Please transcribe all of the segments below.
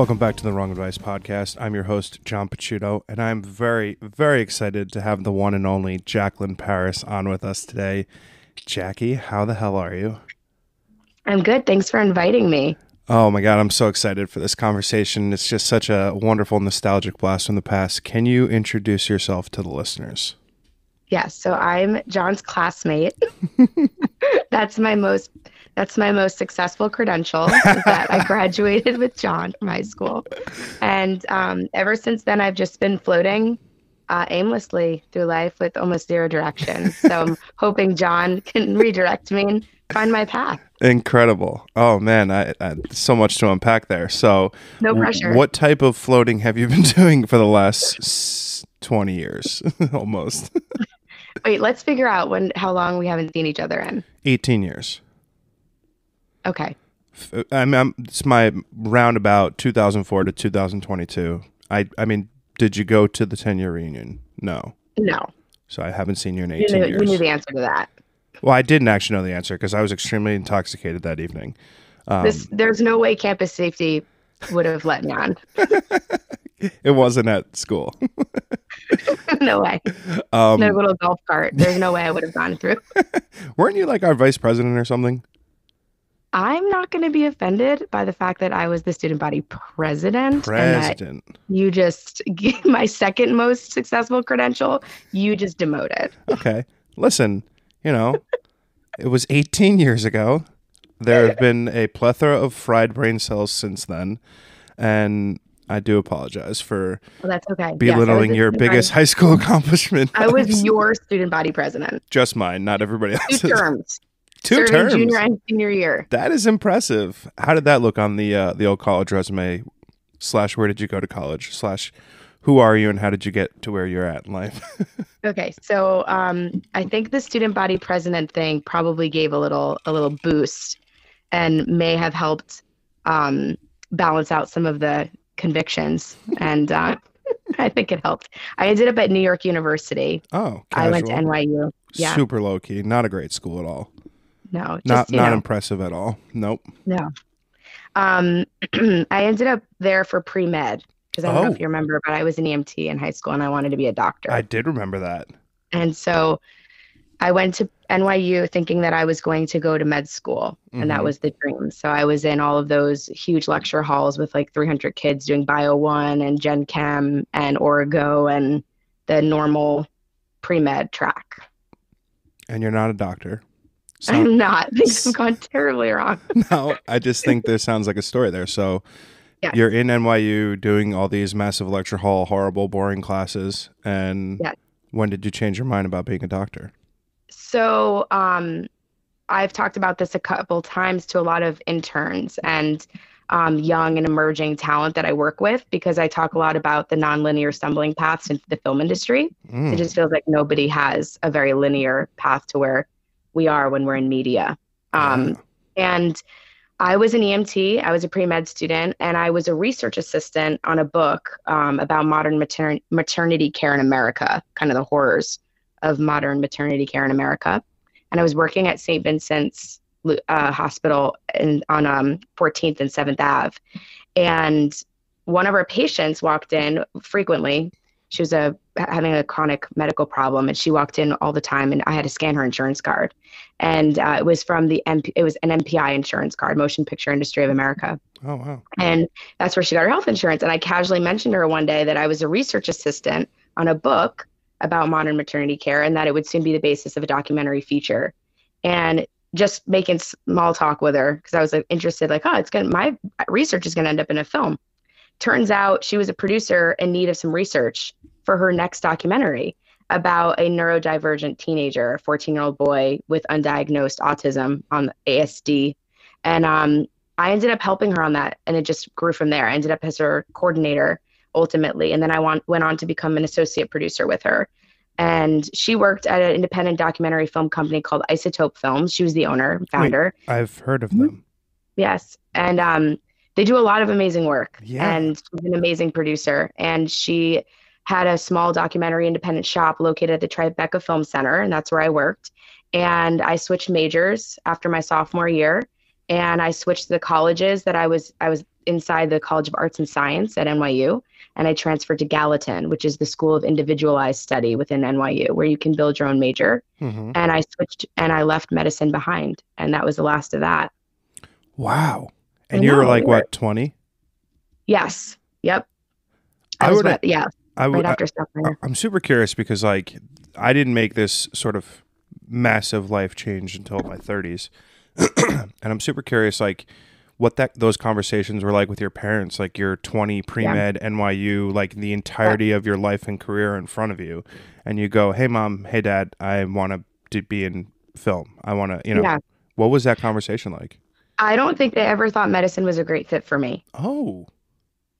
Welcome back to the Wrong Advice Podcast. I'm your host, John Picciuto, and I'm very, very excited to have the one and only Jaclyn Paris on with us today. Jackie, how the hell are you? I'm good. Thanks for inviting me. Oh my God, I'm so excited for this conversation. It's just such a wonderful, nostalgic blast from the past. Can you introduce yourself to the listeners? Yes. So I'm John's classmate. That's my most that's my most successful credential is that I graduated with John from high school. And um, ever since then, I've just been floating uh, aimlessly through life with almost zero direction. So I'm hoping John can redirect me and find my path. Incredible. Oh man, I, I so much to unpack there. So no pressure. What type of floating have you been doing for the last 20 years almost? Wait, let's figure out when how long we haven't seen each other in. 18 years. Okay. I mean, I'm, it's my roundabout 2004 to 2022. I I mean, did you go to the 10 year reunion? No. No. So I haven't seen you in 18 you knew, years. You knew the answer to that. Well, I didn't actually know the answer because I was extremely intoxicated that evening. Um, this, there's no way campus safety would have let me on. it wasn't at school. no way. Um, no little golf cart. There's no way I would have gone through. weren't you like our vice president or something? I'm not going to be offended by the fact that I was the student body president. President. you just, my second most successful credential, you just demoted. Okay. Listen, you know, it was 18 years ago. There have been a plethora of fried brain cells since then. And I do apologize for well, that's okay. belittling yes, your biggest body. high school accomplishment. I was your student body president. Just mine, not everybody else's. Two terms. Two terms. Junior and senior year. That is impressive. How did that look on the uh, the old college resume? Slash, where did you go to college? Slash, who are you and how did you get to where you're at in life? okay, so um, I think the student body president thing probably gave a little a little boost, and may have helped um, balance out some of the convictions, and uh, I think it helped. I ended up at New York University. Oh, casual. I went to NYU. Yeah, super low key, not a great school at all. No, just, not not know. impressive at all. Nope. No. Um, I ended up there for pre med because I don't oh. know if oh. you remember, but I was an EMT in high school and I wanted to be a doctor. I did remember that. And so I went to NYU thinking that I was going to go to med school, and mm-hmm. that was the dream. So I was in all of those huge lecture halls with like 300 kids doing Bio One and Gen Chem and Orgo and the normal pre med track. And you're not a doctor. I'm not. Things have gone terribly wrong. no, I just think there sounds like a story there. So yes. you're in NYU doing all these massive lecture hall, horrible, boring classes. And yes. when did you change your mind about being a doctor? So um, I've talked about this a couple times to a lot of interns and um, young and emerging talent that I work with because I talk a lot about the nonlinear stumbling paths in the film industry. Mm. It just feels like nobody has a very linear path to where we are when we're in media. Um, yeah. And I was an EMT, I was a pre med student, and I was a research assistant on a book um, about modern mater- maternity care in America, kind of the horrors of modern maternity care in America. And I was working at St. Vincent's uh, Hospital in, on um, 14th and 7th Ave. And one of our patients walked in frequently she was a having a chronic medical problem and she walked in all the time and i had to scan her insurance card. And uh, it was from the MP, it was an mpi insurance card motion picture industry of america. Oh wow. And that's where she got her health insurance. And i casually mentioned to her one day that i was a research assistant on a book about modern maternity care and that it would soon be the basis of a documentary feature. And just making small talk with her because i was like, interested like oh it's gonna my research is gonna end up in a film turns out she was a producer in need of some research for her next documentary about a neurodivergent teenager, a 14 year old boy with undiagnosed autism on ASD. And um, I ended up helping her on that, and it just grew from there. I ended up as her coordinator ultimately. And then I want, went on to become an associate producer with her. And she worked at an independent documentary film company called Isotope Films. She was the owner, founder. Wait, I've heard of them. Yes. And um, they do a lot of amazing work. Yeah. And she's an amazing producer. And she had a small documentary independent shop located at the Tribeca Film Center, and that's where I worked. And I switched majors after my sophomore year, and I switched the colleges that I was I was inside the College of Arts and Science at NYU, and I transferred to Gallatin, which is the School of Individualized Study within NYU, where you can build your own major. Mhm. And I switched and I left medicine behind, and that was the last of that. Wow. I And you were like we were- what, 20? Yes. Yep. I I would- what, yeah, I right would after sophomore. I'm super curious because like I didn't make this sort of massive life change until my 30s. and I'm super curious like what that those conversations were like with your parents like you're 20 pre-med NYU like the entirety of your life and career in front of you and you go hey mom hey dad I want to be in film I want to you know Yeah. what was that conversation like I don't think they ever thought medicine was a great fit for me. oh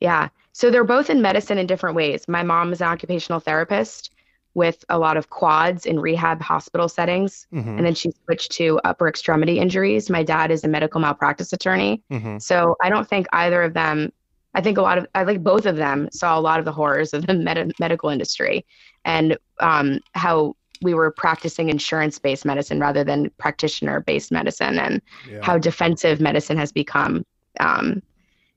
Yeah. So they're both in medicine in different ways. My mom is an occupational therapist with a lot of quads in rehab hospital settings. mhm And then she switched to upper extremity injuries. My dad is a medical malpractice attorney. mhm So I don't think either of them, I think a lot of, I think both of them saw a lot of the horrors of the med- medical industry and um, how we were practicing insurance based medicine rather than practitioner based medicine and yeah. how defensive medicine has become. Um,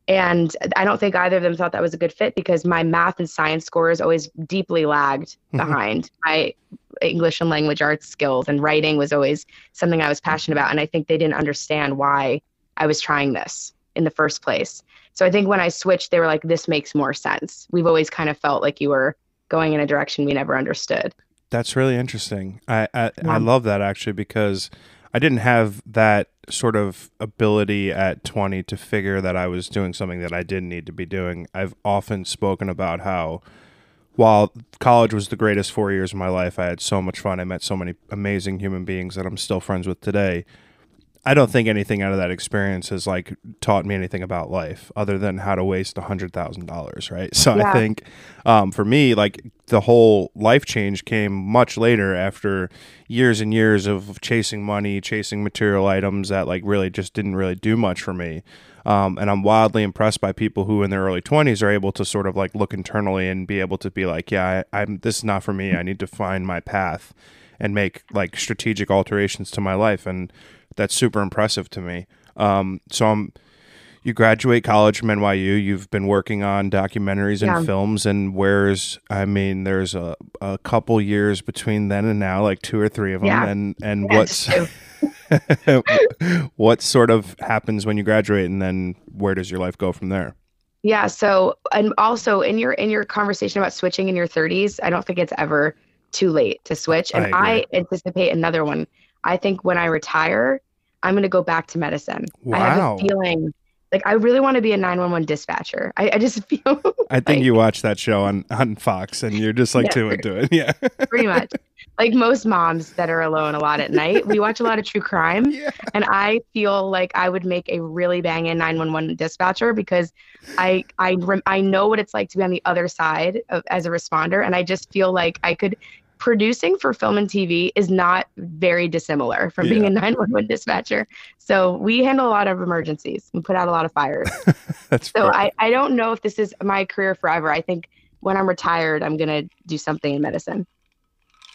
and I don't think either of them thought that was a good fit because my math and science scores always deeply lagged behind my English and language arts skills, and writing was always something I was passionate about. And I think they didn't understand why I was trying this in the first place. So I think when I switched, they were like, this makes more sense. We've always kind of felt like you were going in a direction we never understood. That's really interesting. I I, I love that actually because I didn't have that sort of ability at 20 to figure that I was doing something that I didn't need to be doing. I've often spoken about how while college was the greatest 4 years of my life, I had so much fun. I met so many amazing human beings that I'm still friends with today. I don't think anything out of that experience has like taught me anything about life other than how to waste a hundred thousand dollars, right? So I think um, for me, like the whole life change came much later after years and years of chasing money, chasing material items that like really just didn't really do much for me. Um, and I'm wildly impressed by people who in their early 20s are able to sort of like look internally and be able to be like, yeah, I, I'm this is not for me. I need to find my path and make like strategic alterations to my life. And that's super impressive to me. Um, so I'm, you graduate college from NYU. You've been working on documentaries and Yeah. films, and where's I mean, there's a, a couple years between then and now, like two or three of them. Yeah. And and what's what sort of happens when you graduate, and then where does your life go from there? Yeah. So, and also in your in your conversation about switching in your 30s, I don't think it's ever too late to switch. And agree. I, anticipate another one. I think when I retire, I'm going to go back to medicine. I have Wow. a feeling like I really want to be a 911 dispatcher. I, I just feel I think Like- you watch that show on on Fox, and you're just like Yeah. too into it. Yeah, pretty much like most moms that are alone a lot at night. We watch a lot of true crime. yeah. and I feel like I would make a really banging 911 dispatcher because I I rem- I know what it's like to be on the other side of, as a responder, and I just feel like I could. Producing for film and TV is not very dissimilar from being a 911 dispatcher. So we handle a lot of emergencies and put out a lot of fires. That's So. I, I don't know if this is my career forever. I think when I'm retired, I'm going to do something in medicine.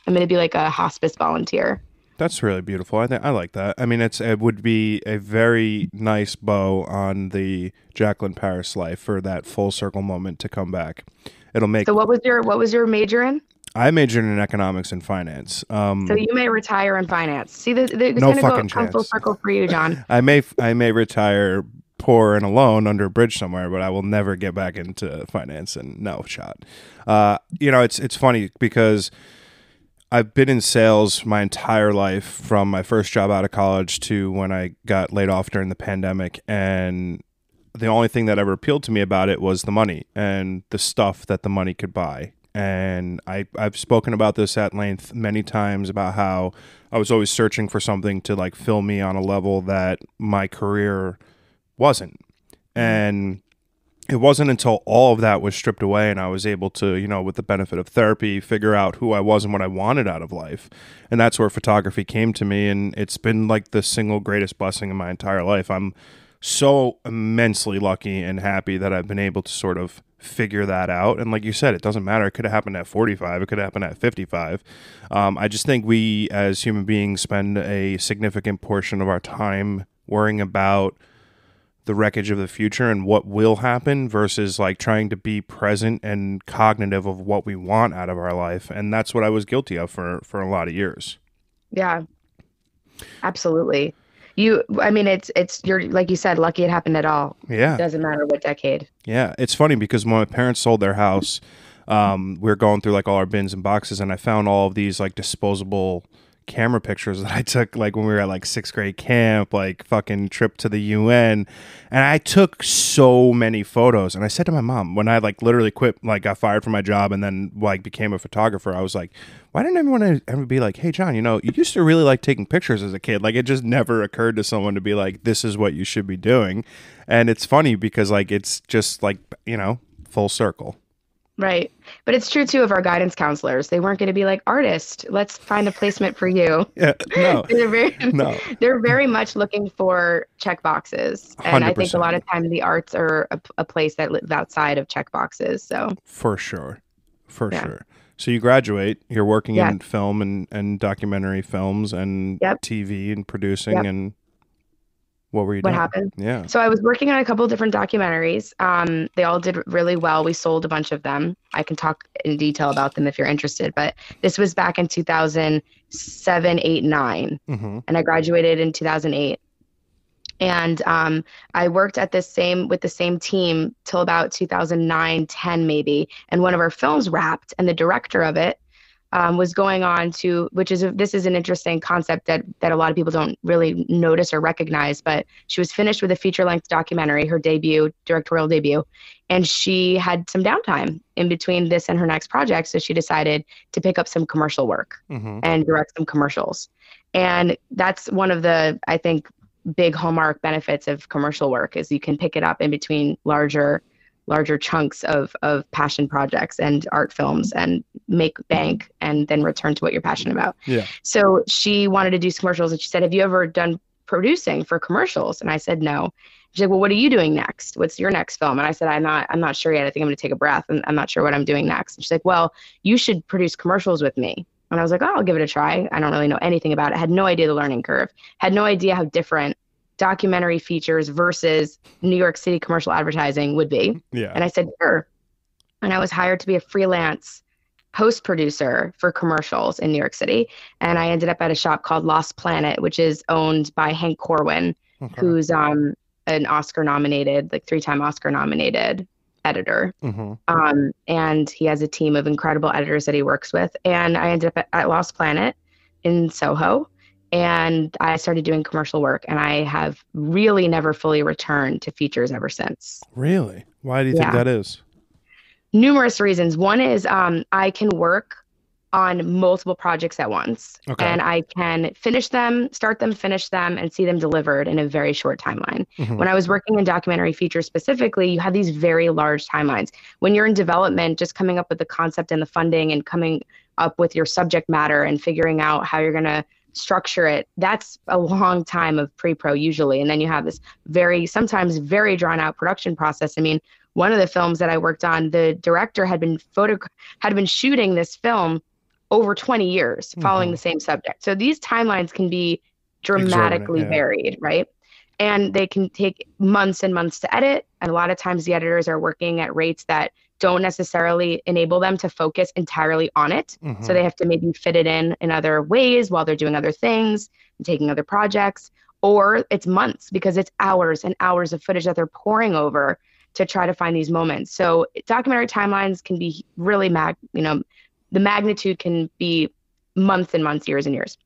I'm going to be like a hospice volunteer. That's really beautiful. I think I like that. I mean, it's it would be a very nice bow on the Jaclyn Paris life for that full circle moment to come back. It'll make. So what was your what was your major in? I majored in economics and finance. Um, So you may retire in finance. See, the, the, it's No going to go come full circle for you, John. I may I may retire poor and alone under a bridge somewhere, but I will never get back into finance and no shot. Uh, you know, it's it's funny because I've been in sales my entire life from my first job out of college to when I got laid off during the pandemic and the only thing that ever appealed to me about it was the money and the stuff that the money could buy. And I, I've spoken about this at length many times about how I was always searching for something to like fill me on a level that my career wasn't. Mm-hmm. And it wasn't until all of that was stripped away and I was able to, you know, with the benefit of therapy, figure out who I was and what I wanted out of life. And that's where photography came to me. And it's been like the single greatest blessing in my entire life. I'm so immensely lucky and happy that I've been able to sort of figure that out. And like you said, it doesn't matter. It could have happened at 45, it could happen at 55. Um, I just think we as human beings spend a significant portion of our time worrying about the wreckage of the future and what will happen versus like trying to be present and cognitive of what we want out of our life and that's what I was guilty of for for a lot of years. Yeah. Absolutely. You I mean it's it's you're like you said lucky it happened at all. Yeah. It doesn't matter what decade. Yeah, it's funny because when my parents sold their house, um, we were going through like all our bins and boxes, and I found all of these like disposable camera pictures that I took like when we were at like sixth grade camp, like fucking trip to the UN. And I took so many photos. And I said to my mom, when I like literally quit, like got fired from my job and then like became a photographer, I was like, why didn't everyone ever be like, hey, John, you know, you used to really like taking pictures as a kid. Like it just never occurred to someone to be like, this is what you should be doing. And it's funny because like it's just like, you know, full circle. Right. But it's true too of our guidance counselors. They weren't going to be like artist. Let's find a placement for you. Yeah. No. they're very No. they're very much looking for check boxes. And I think a lot of time the arts are a, a place that lives outside of check boxes. So For sure. For Yeah. sure. So you graduate, you're working Yeah. in film and, and documentary films and Yep. TV and producing Yep. and what were you what doing? happened? Yeah. So I was working on a couple of different documentaries. Um, they all did really well. We sold a bunch of them. I can talk in detail about them if you're interested. But this was back in 2007, 8, 9. hmm and I graduated in 2008. And um, I worked at this same with the same team till about 2009, 10 maybe. And one of our films wrapped, and the director of it um, was going on to, which is a, this is an interesting concept that that a lot of people don't really notice or recognize. But she was finished with a feature length documentary, her debut, directorial debut, and she had some downtime in between this and her next project. So she decided to pick up some commercial work hmm and direct some commercials. And that's one of the, I think, big hallmark benefits of commercial work is you can pick it up in between larger larger chunks of of passion projects and art films and make bank and then return to what you're passionate about. Yeah. So she wanted to do commercials and she said, "Have you ever done producing for commercials?" And I said, "No." She's like, "Well, what are you doing next? What's your next film?" And I said, "I'm not I'm not sure yet. I think I'm going to take a breath and I'm not sure what I'm doing next." And she's like, "Well, you should produce commercials with me." And I was like, oh, I'll give it a try. I don't really know anything about it. Had no idea the learning curve. Had no idea how different documentary features versus New York City commercial advertising would be. Yeah. And I said, sure. And I was hired to be a freelance post producer for commercials in New York City. And I ended up at a shop called Lost Planet, which is owned by Hank Corwin, Okay. who's um, an Oscar nominated, like three time Oscar nominated editor. hmm Um, and he has a team of incredible editors that he works with. And I ended up at, at Lost Planet in Soho. And I started doing commercial work, and I have really never fully returned to features ever since. Really? Why do you think that is? Numerous reasons. One is um, I can work on multiple projects at once, Okay. and I can finish them, start them, finish them, and see them delivered in a very short timeline. Mhm. When I was working in documentary features specifically, you have these very large timelines. When you're in development, just coming up with the concept and the funding and coming up with your subject matter and figuring out how you're going to structure it, that's a long time of pre pro usually. And then you have this very, sometimes very drawn out production process. I mean, one of the films that I worked on, the director had been photo had been shooting this film over 20 years following Mhm. the same subject. So these timelines can be dramatically yeah. varied, right? And they can take months and months to edit. And a lot of times the editors are working at rates that don't necessarily enable them to focus entirely on it. Mhm. So they have to maybe fit it in in other ways while they're doing other things and taking other projects. Or it's months because it's hours and hours of footage that they're pouring over to try to find these moments. So documentary timelines can be really mag, you know, the magnitude can be months and months, years and years.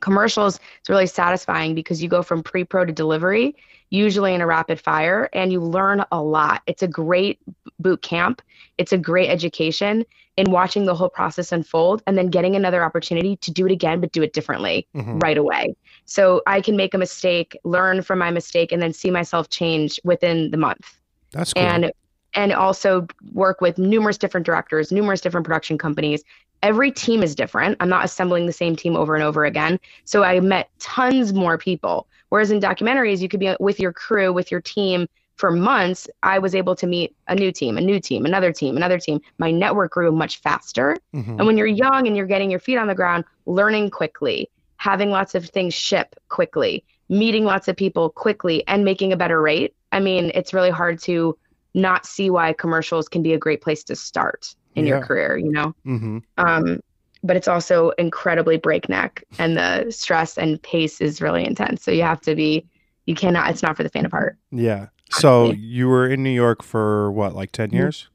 Commercials, it's really satisfying because you go from pre pro to delivery, usually in a rapid fire, and you learn a lot. It's a great boot camp, it's a great education in watching the whole process unfold and then getting another opportunity to do it again, but do it differently Mhm. right away. So I can make a mistake, learn from my mistake, and then see myself change within the month That's cool. and and also work with numerous different directors, numerous different production companies. Every team is different. I'm not assembling the same team over and over again. So I met tons more people. Whereas in documentaries, you could be with your crew, with your team for months. I was able to meet a new team, a new team, another team, another team. My network grew much faster. Mhm. And when you're young and you're getting your feet on the ground, learning quickly, having lots of things ship quickly, meeting lots of people quickly, and making a better rate, I mean, it's really hard to not see why commercials can be a great place to start in your career, you know? hmm Um, but it's also incredibly breakneck and the stress and pace is really intense. So you have to be, you cannot, it's not for the faint of heart. Yeah. So Honestly. you were in New York for what, like 10 Mm-hmm. years?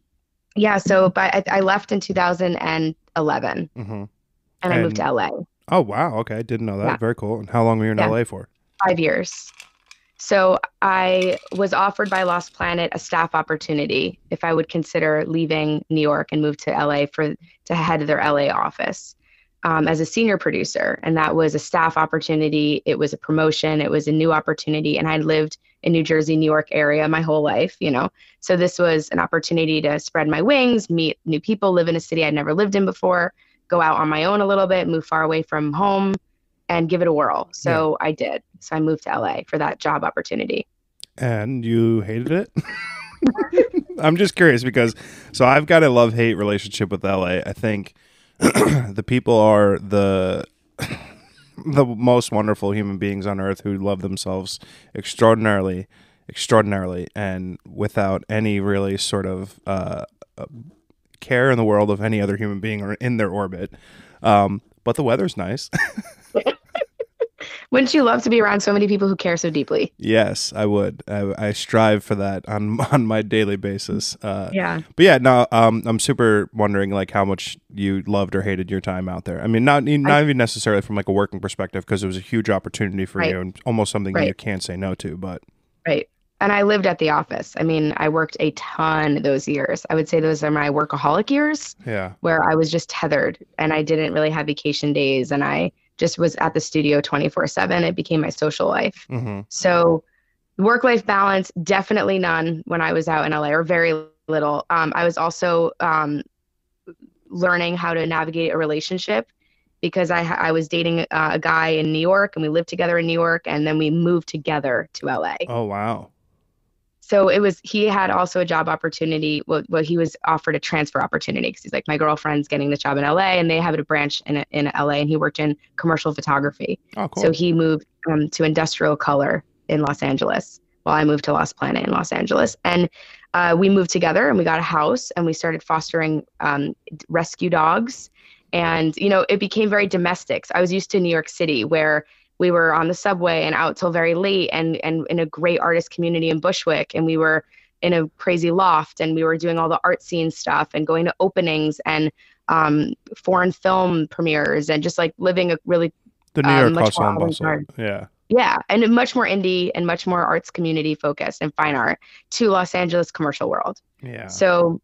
Yeah. So by, I, I left in 2011 hmm and I moved to LA. Oh, wow. Okay. I didn't know that. Yeah. Very cool. And how long were you in Yeah. LA for? five years. So I was offered by Lost Planet a staff opportunity if I would consider leaving New York and move to LA for to head of their LA office um, as a senior producer, and that was a staff opportunity. It was a promotion. It was a new opportunity, and I lived in New Jersey, New York area my whole life, you know. So this was an opportunity to spread my wings, meet new people, live in a city I'd never lived in before, go out on my own a little bit, move far away from home, and give it a whirl. So I did. So I moved to LA for that job opportunity. And you hated it? I'm just curious because so I've got a love hate relationship with LA. I think the people are the the most wonderful human beings on earth who love themselves extraordinarily, extraordinarily, and without any really sort of uh, care in the world of any other human being or in their orbit. Um, but the weather's nice. Wouldn't you love to be around so many people who care so deeply? yes, I would. I, I strive for that on on my daily basis. Uh, Yeah. But yeah, no, um, I'm super wondering like how much you loved or hated your time out there. I mean, not not even necessarily from like a working perspective because it was a huge opportunity for Right. you and almost something you can't say no to. But Right. And I lived at the office. I mean, I worked a ton those years. I would say those are my workaholic years yeah, where I was just tethered and I didn't really have vacation days and I just was at the studio 24 7. It became my social life. hmm So, work life balance, definitely none when I was out in LA, or very little. Um, I was also um, learning how to navigate a relationship because I, I was dating uh, a guy in New York and we lived together in New York and then we moved together to LA. oh wow, So it was, he had also a job opportunity. Well, well he was offered a transfer opportunity because he's like, my girlfriend's getting this job in LA and they have a branch in, in LA and he worked in commercial photography. oh cool. So he moved um, to Industrial Color in Los Angeles while I moved to Lost Planet in Los Angeles. And uh, we moved together and we got a house and we started fostering um, rescue dogs. And, you know, it became very domestic. So I was used to New York City where we were on the subway and out till very late and, and in a great artist community in Bushwick. And we were in a crazy loft and we were doing all the art scene stuff and going to openings and um, foreign film premieres and just like living a really the New um, York much hustle more and bustle. Yeah, yeah, and much more indie and much more arts community focused and fine art to Los Angeles commercial world. yeah. So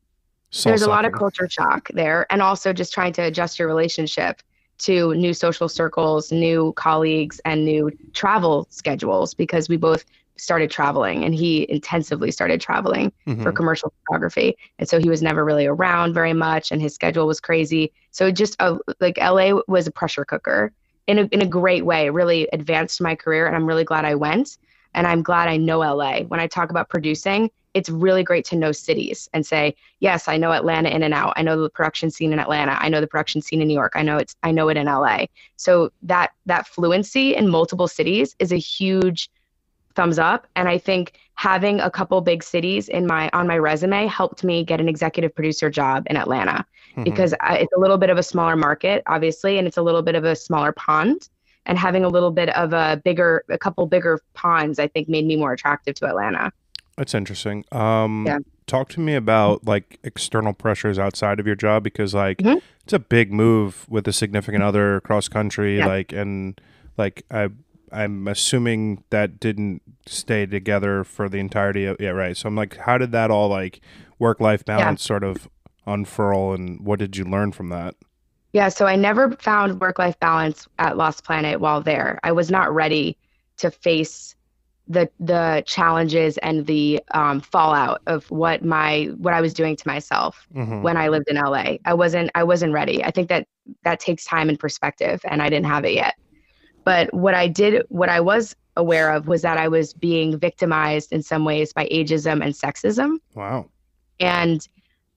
Soul there's a lot of culture shock there, and also just trying to adjust your relationship to new social circles, new colleagues, and new travel schedules because we both started traveling and he intensively started traveling Mhm. for commercial photography. And so he was never really around very much and his schedule was crazy. So it just uh, like la was a pressure cooker in a, in a great way It really advanced my career and i'm really glad i went. And i'm glad i know la when i talk about producing it's really great to know cities and say yes i know atlanta in and out. I know the production scene in atlanta. I know the production scene in new york. I know it's i know it in la so that that fluency in multiple cities is a huge thumbs up. And i think having a couple big cities in my on my resume helped me get an executive producer job in atlanta Mhm. because I, it's a little bit of a smaller market obviously and it's a little bit of a smaller pond. And having a little bit of a bigger a couple bigger ponds i think made me more attractive to atlanta That's interesting. Um, Yeah. Talk to me about like external pressures outside of your job because like Mhm. it's a big move with a significant other cross country. Yeah. Like and like I I'm assuming that didn't stay together for the entirety of yeah right. So I'm like, how did that all like work life balance sort of unfurl and what did you learn from that? Yeah, so I never found work life balance at Lost Planet while there. I was not ready to face the the challenges and the um, fallout of what my what I was doing to myself Mhm. when I lived in LA. I wasn't I wasn't ready. I think that that takes time and perspective, and I didn't have it yet. But what I did, what I was aware of, was that I was being victimized in some ways by ageism and sexism Wow. and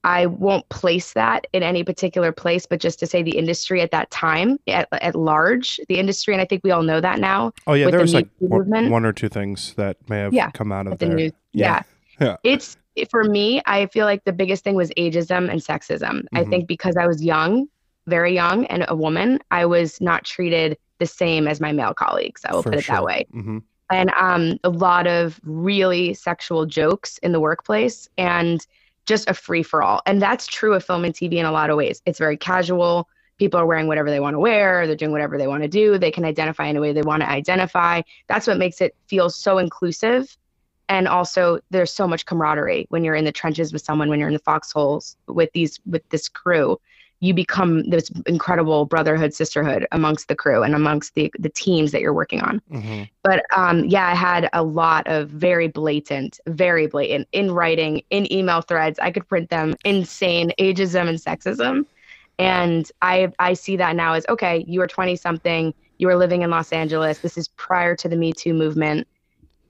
I won't place that in any particular place, but just to say the industry at that time, at, at large, the industry, and I think we all know that now. Oh yeah, there the was like one, movement. one or two things that may have Yeah, come out of with the there. news. Yeah. Yeah. It's for me, I feel like the biggest thing was ageism and sexism. I Mhm. think because I was young, very young, and a woman, I was not treated the same as my male colleagues. I will For put it sure. that way. hmm and um, a lot of really sexual jokes in the workplace and just a free for all. And that's true of film and TV in a lot of ways. It's very casual. People are wearing whatever they want to wear, they're doing whatever they want to do, they can identify in a way they want to identify. That's what makes it feel so inclusive. And also, there's so much camaraderie when you're in the trenches with someone, when you're in the foxholes with these with this crew. You become this incredible brotherhood, sisterhood amongst the crew and amongst the the teams that you're working on hmm but um, yeah, I had a lot of very blatant, very blatant in writing, in email threads. I could print them. Insane ageism and sexism, and I I see that now as okay. You are twenty something. You are living in Los Angeles. This is prior to the Me Too movement.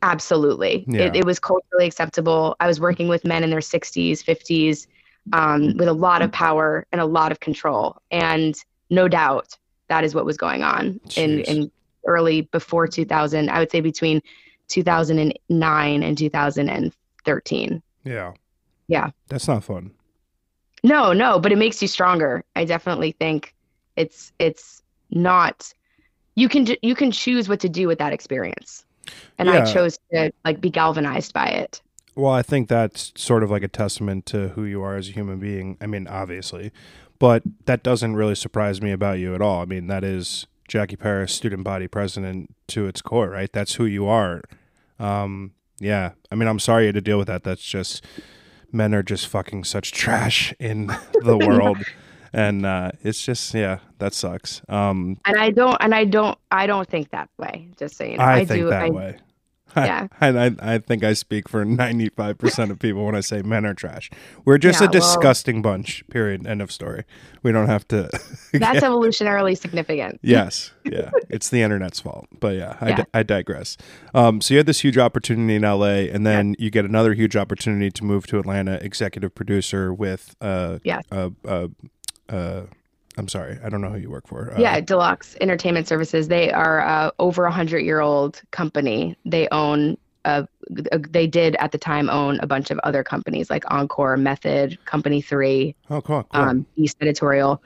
Absolutely, Yeah. it, it was culturally acceptable. I was working with men in their sixties, fifties, um, with a lot of power and a lot of control, and no doubt that is what was going on in in early before 2000 i would say between 2009 and 2013 Yeah. Yeah. That's not fun. no no but it makes you stronger i definitely think it's it's not you can you can choose what to do with that experience and Yeah. i chose to like be galvanized by it Well, I think that's sort of like a testament to who you are as a human being. I mean, obviously, but that doesn't really surprise me about you at all. I mean, that is Jackie Paris, student body president to its core, right? That's who you are. Um, yeah. I mean, I'm sorry you had to deal with that. That's just men are just fucking such trash in the world. And uh, it's just yeah, that sucks. Um, and i don't and i don't i don't think that way just so you know I, think do that I, way. Yeah. I, I, I think I speak for 95% of people when I say men are trash. We're just Yeah, a well- disgusting bunch, period. End of story. We don't have to. that's evolutionarily significant yes. Yeah. It's the internet's fault. But yeah, I, Yeah. di- I digress. Um, so you had this huge opportunity in LA, and then you get another huge opportunity to move to Atlanta, executive producer with. Uh, Yes. Uh, uh, I'm sorry. I don't know who you work for. Uh, yeah, Deluxe Entertainment Services. They are a over a hundred year old company. They own a, they did at the time own a bunch of other companies like Encore, Method, Company Three, Oh, cool. cool. um, Beast Editorial,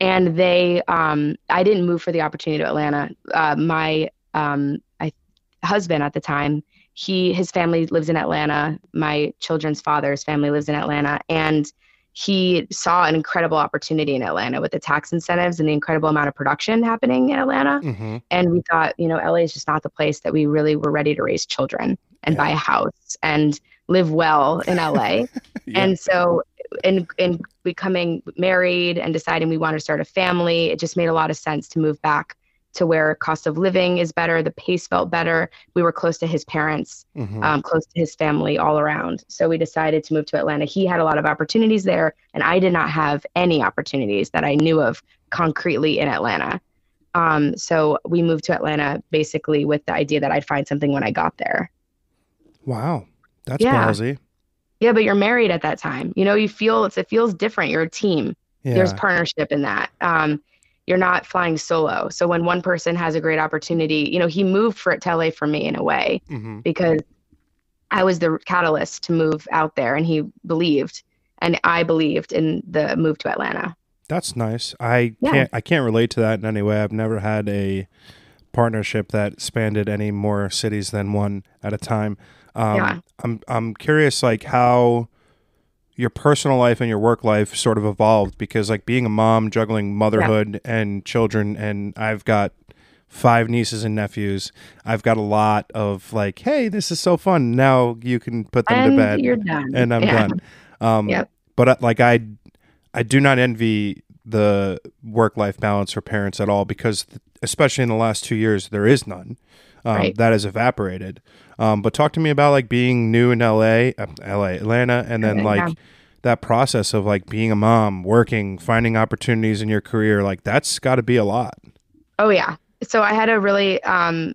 and they. Um, I didn't move for the opportunity to Atlanta. Uh, my um, I, husband at the time, he his family lives in Atlanta. My children's father's family lives in Atlanta, and he saw an incredible opportunity in Atlanta with the tax incentives and the incredible amount of production happening in Atlanta. hmm And we thought, you know, LA is just not the place that we really were ready to raise children and Yeah. buy a house and live well in LA. Yeah. And so in in becoming married and deciding we want to start a family, it just made a lot of sense to move back to where cost of living is better, the pace felt better. We were close to his parents, Mhm. um, close to his family all around. So we decided to move to Atlanta. He had a lot of opportunities there, and I did not have any opportunities that I knew of concretely in Atlanta. Um, so we moved to Atlanta basically with the idea that I'd find something when I got there. wow. That's Yeah. ballsy. Yeah, but you're married at that time. You know, you feel it's it feels different. You're a team. Yeah. There's partnership in that. Um, you're not flying solo. So when one person has a great opportunity, you know, he moved for to LA for me in a way hmm because I was the catalyst to move out there, and he believed, and I believed in the move to Atlanta. That's nice. I Yeah. can't I can't relate to that in any way. I've never had a partnership that spanned any more cities than one at a time. Um, Yeah. I'm I'm curious like how your personal life and your work life sort of evolved because like being a mom, juggling motherhood and children, and I've got five nieces and nephews. I've got a lot of like, hey, this is so fun. Now you can put them and to bed you're done. and I'm Yeah. done. Um, Yep. But uh, like I, I do not envy the work life balance for parents at all because, especially in the last two years, there is none. Um, Right. That has evaporated. Um, but talk to me about like being new in LA, uh, LA, Atlanta, and then Yeah. like that process of like being a mom, working, finding opportunities in your career. Like that's got to be a lot. Oh yeah. So I had a really um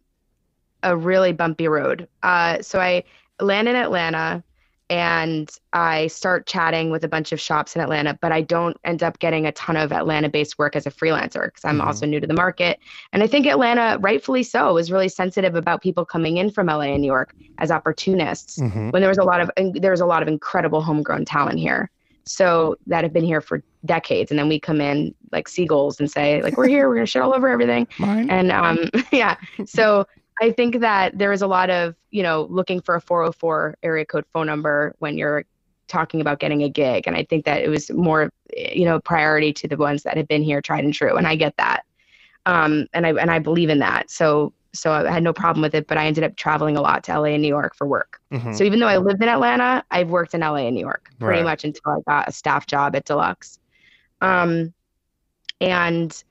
a really bumpy road. Uh so I landed in Atlanta and I start chatting with a bunch of shops in Atlanta, but I don't end up getting a ton of Atlanta based work as a freelancer because I'm mm-hmm. also new to the market. And I think Atlanta, rightfully so, was really sensitive about people coming in from LA and New York as opportunists mm-hmm. when there was a lot of there was a lot of incredible homegrown talent here. So that have been here for decades, and then we come in like seagulls and say like we're here, we're gonna shit all over everything. Mine. And um, yeah, so I think that there is a lot of, you know, looking for a 404 area code phone number when you're talking about getting a gig. And I think that it was more, you know, priority to the ones that have been here tried and true. And I get that. Um, and I, and I believe in that. So, so I had no problem with it, but I ended up traveling a lot to LA and New York for work. Mm-hmm. So even though I lived in Atlanta, I've worked in LA and New York pretty right. much until I got a staff job at Deluxe. Um, and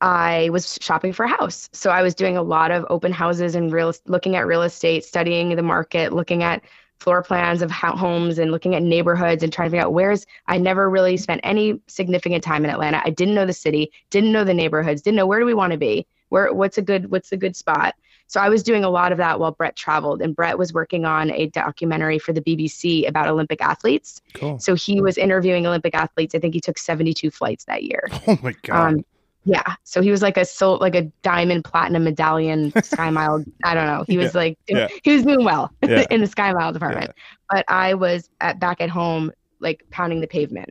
I was shopping for a house. So I was doing a lot of open houses and real looking at real estate, studying the market, looking at floor plans of homes and looking at neighborhoods and trying to figure out where's I never really spent any significant time in Atlanta. I didn't know the city, didn't know the neighborhoods, didn't know where do we want to be? Where what's a good what's a good spot? So I was doing a lot of that while Brett traveled and Brett was working on a documentary for the BBC about Olympic athletes. Cool. So he was interviewing Olympic athletes. I think he took 72 flights that year. Oh my god. Um, yeah. So he was like a so like a diamond platinum medallion Sky Mile. I don't know. He was yeah. like yeah. he was doing well yeah. in the Sky Mile department. But I was at back at home like pounding the pavement.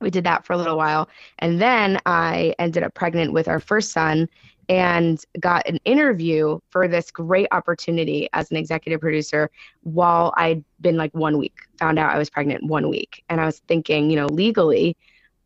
We did that for a little while. And then I ended up pregnant with our first son and got an interview for this great opportunity as an executive producer while I'd been like one week. Found out I was pregnant one week. And I was thinking, you know, legally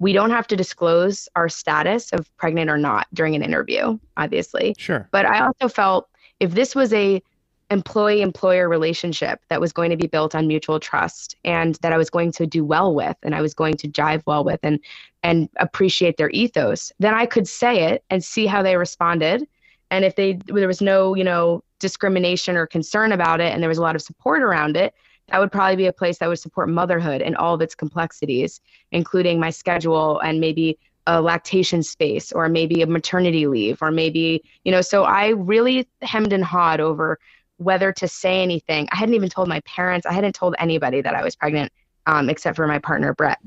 we don't have to disclose our status of pregnant or not during an interview, obviously. Sure. But I also felt if this was a employee employer relationship that was going to be built on mutual trust and that I was going to do well with and I was going to jive well with and and appreciate their ethos, then I could say it and see how they responded. And if they there was no, you know, discrimination or concern about it and there was a lot of support around it, that would probably be a place that would support motherhood and all of its complexities, including my schedule and maybe a lactation space or maybe a maternity leave or maybe, you know, so I really hemmed and hawed over whether to say anything. I hadn't even told my parents, I hadn't told anybody that I was pregnant. Um, except for my partner Brett.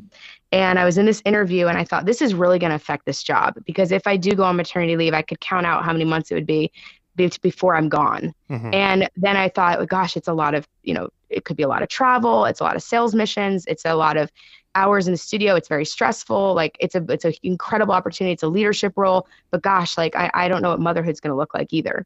And I was in this interview and I thought this is really going to affect this job because if I do go on maternity leave, I could count out how many months it would be before I'm gone. Mm-hmm. And then I thought, gosh, it's a lot of, you know, it could be a lot of travel, it's a lot of sales missions, it's a lot of hours in the studio. It's very stressful. Like it's a it's an incredible opportunity. It's a leadership role. But gosh, like I, I don't know what motherhood's gonna look like either.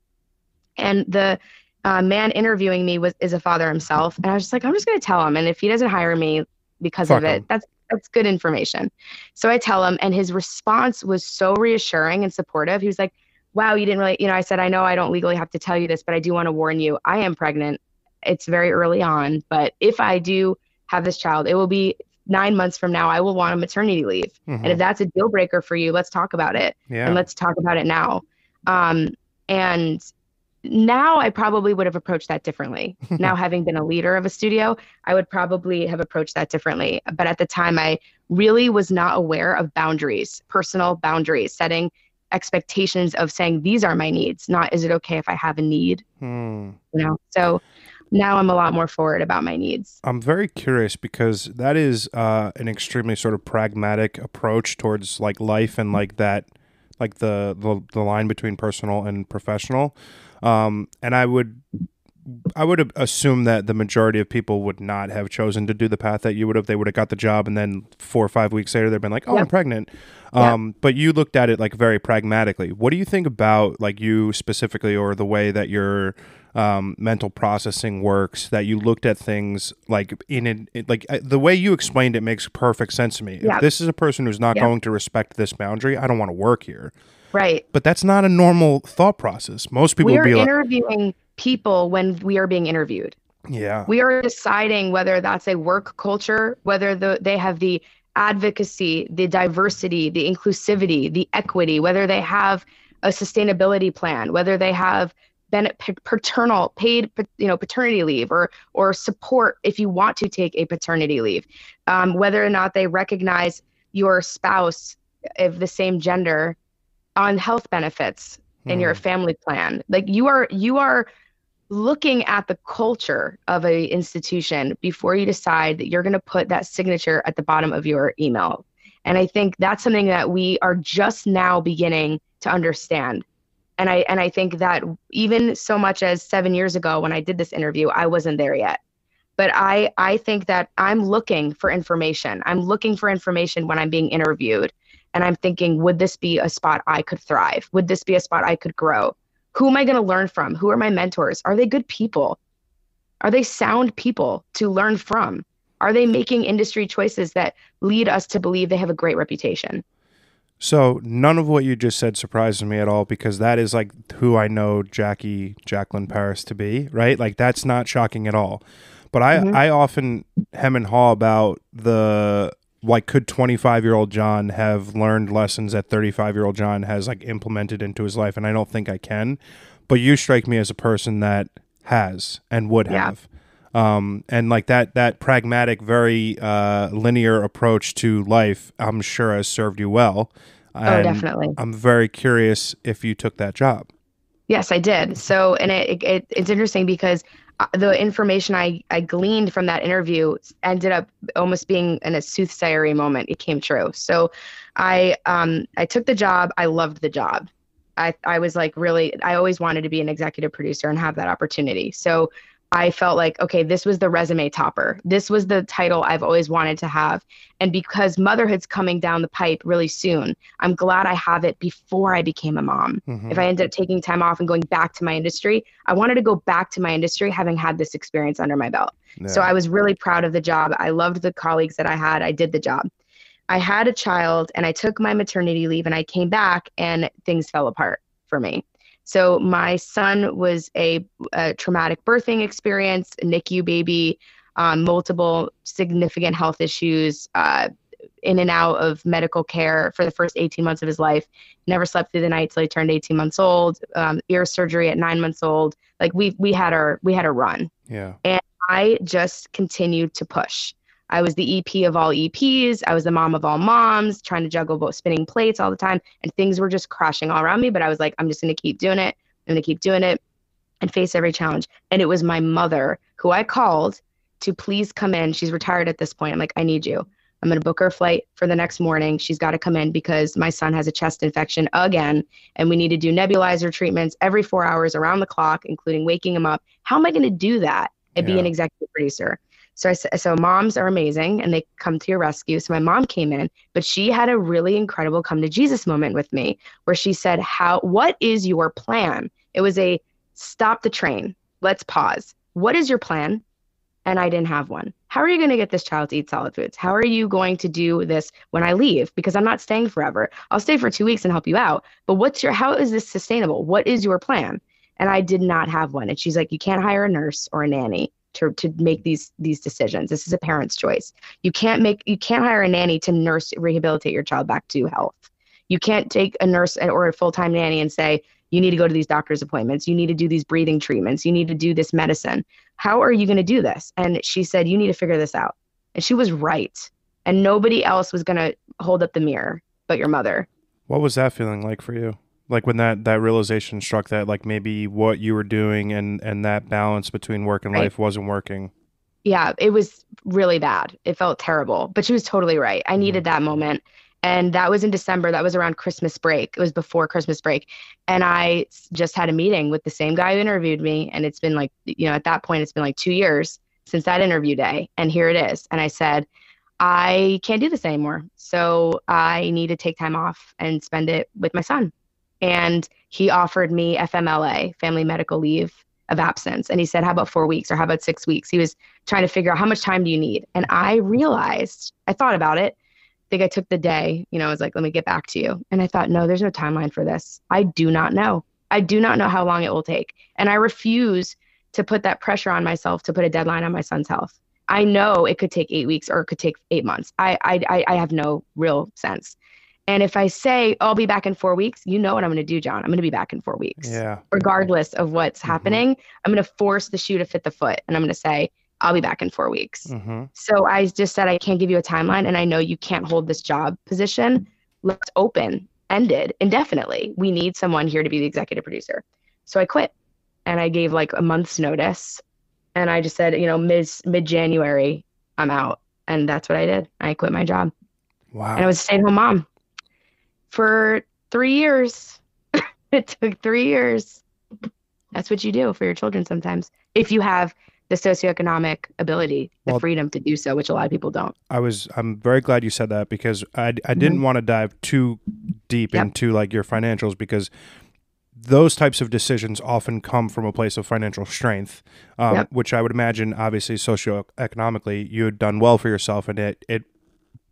And the uh, man interviewing me was is a father himself. And I was just like, I'm just gonna tell him. And if he doesn't hire me because Fuck of it, him. that's that's good information. So I tell him, and his response was so reassuring and supportive. He was like, wow, you didn't really, you know, I said, I know I don't legally have to tell you this, but I do want to warn you, I am pregnant. It's very early on, but if I do have this child, it will be nine months from now. I will want a maternity leave. Mm-hmm. And if that's a deal breaker for you, let's talk about it. Yeah. And let's talk about it now. Um, and now I probably would have approached that differently. now, having been a leader of a studio, I would probably have approached that differently. But at the time, I really was not aware of boundaries, personal boundaries, setting expectations of saying these are my needs not is it okay if i have a need hmm. you know so now i'm a lot more forward about my needs. I'm very curious because that is uh, an extremely sort of pragmatic approach towards like life and like that like the the, the line between personal and professional. Um, and i would I would assume that the majority of people would not have chosen to do the path that you would have. They would have got the job, and then four or five weeks later, they've been like, "Oh, I'm pregnant." Um, But you looked at it like very pragmatically. What do you think about like you specifically, or the way that your um, mental processing works? That you looked at things like in it, like uh, the way you explained it makes perfect sense to me. If this is a person who's not going to respect this boundary, I don't want to work here. Right. But that's not a normal thought process. Most people we are be like, interviewing people when we are being interviewed. Yeah. We are deciding whether that's a work culture, whether the, they have the advocacy, the diversity, the inclusivity, the equity, whether they have a sustainability plan, whether they have been paternal paid you know paternity leave or or support if you want to take a paternity leave um, whether or not they recognize your spouse of the same gender on health benefits in your hmm. family plan like you are you are looking at the culture of a institution before you decide that you're going to put that signature at the bottom of your email. And I think that's something that we are just now beginning to understand. And I and I think that even so much as 7 years ago when I did this interview, I wasn't there yet. But I I think that I'm looking for information. I'm looking for information when I'm being interviewed and I'm thinking would this be a spot I could thrive? Would this be a spot I could grow? Who am I going to learn from? Who are my mentors? Are they good people? Are they sound people to learn from? Are they making industry choices that lead us to believe they have a great reputation? So none of what you just said surprises me at all because that is like who I know Jackie Jaclyn Paris to be, right? Like that's not shocking at all. But I mm-hmm. I often hem and haw about the like could 25 year old john have learned lessons that 35 year old john has like implemented into his life? And i don't think i can but you strike me as a person that has and would yeah. have. Um, and like that that pragmatic very uh, linear approach to life i'm sure has served you well. Oh, and oh definitely. I'm very curious if you took that job. Yes i did. So and it, it it's interesting because the information I, I gleaned from that interview ended up almost being in a soothsayery moment. It came true. So I um, I took the job. I loved the job. I, I was like really I always wanted to be an executive producer and have that opportunity. So I felt like, okay, this was the resume topper. This was the title I've always wanted to have. And because motherhood's coming down the pipe really soon, I'm glad I have it before I became a mom. Mm-hmm. If I ended up taking time off and going back to my industry, I wanted to go back to my industry having had this experience under my belt. Yeah. So I was really proud of the job. I loved the colleagues that I had. I did the job. I had a child and I took my maternity leave and I came back and things fell apart for me. So my son was a, a traumatic birthing experience, a NICU baby, um, multiple significant health issues, uh, in and out of medical care for the first 18 months of his life. Never slept through the night till he turned 18 months old. Um, ear surgery at nine months old. Like we we had our we had a run. Yeah. And I just continued to push. I was the EP of all EPs. I was the mom of all moms, trying to juggle both spinning plates all the time. And things were just crashing all around me. But I was like, I'm just going to keep doing it. I'm going to keep doing it and face every challenge. And it was my mother who I called to please come in. She's retired at this point. I'm like, I need you. I'm going to book her flight for the next morning. She's got to come in because my son has a chest infection again, and we need to do nebulizer treatments every four hours around the clock, including waking him up. How am I going to do that and yeah. be an executive producer? So I so moms are amazing and they come to your rescue. So my mom came in, but she had a really incredible come to Jesus moment with me where she said, "How what is your plan?" It was a stop the train. Let's pause. What is your plan? And I didn't have one. How are you going to get this child to eat solid foods? How are you going to do this when I leave? Because I'm not staying forever. I'll stay for two weeks and help you out. But what's your, how is this sustainable? What is your plan? And I did not have one. And she's like, you can't hire a nurse or a nanny to, to make these these decisions. This is a parent's choice. You can't make you can't hire a nanny to nurse rehabilitate your child back to health. You can't take a nurse or a full-time nanny and say you need to go to these doctor's appointments. You need to do these breathing treatments. You need to do this medicine. How are you going to do this? And she said you need to figure this out. And she was right. And nobody else was going to hold up the mirror but your mother. What was that feeling like for you? Like when that that realization struck that like maybe what you were doing and and that balance between work and right. life wasn't working? Yeah it was really bad. It felt terrible but she was totally right. I needed mm-hmm. that moment. And that was in december. That was around christmas break. It was before christmas break. And i just had a meeting with the same guy who interviewed me. And it's been like you know at that point it's been like two years since that interview day. And here it is. And i said i can't do this anymore. So i need to take time off and spend it with my son and he offered me FMLA, family medical leave of absence. And he said, How about four weeks or how about six weeks? He was trying to figure out how much time do you need? And I realized, I thought about it. I think I took the day, you know, I was like, let me get back to you. And I thought, no, there's no timeline for this. I do not know. I do not know how long it will take. And I refuse to put that pressure on myself to put a deadline on my son's health. I know it could take eight weeks or it could take eight months. I I I have no real sense. And if I say, I'll be back in four weeks, you know what I'm going to do, John. I'm going to be back in four weeks. Yeah. Regardless of what's mm-hmm. happening, I'm going to force the shoe to fit the foot. And I'm going to say, I'll be back in four weeks. Mm-hmm. So I just said, I can't give you a timeline. And I know you can't hold this job position. Let's open ended indefinitely. We need someone here to be the executive producer. So I quit. and I gave like a month's notice. And I just said, you know, mid mid January, I'm out. And that's what I did. I quit my job. Wow. And I was a stay at home mom for three years. it took three years. That's what you do for your children sometimes. If you have the socioeconomic ability, the Well- freedom to do so, which a lot of people don't. I was I'm very glad you said that because I I didn't want to dive too deep Mm-hmm. Yep. into like your financials because those types of decisions often come from a place of financial strength, um, Yep. which I would imagine, obviously, socioeconomically, you had done well for yourself, and it it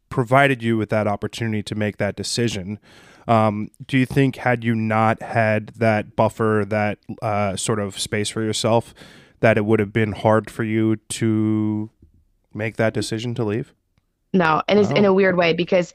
provided you with that opportunity to make that decision. Um, do you think had you not had that buffer, that uh, sort of space for yourself, that it would have been hard for you to make that decision to leave? No, and it's in Oh. a weird way because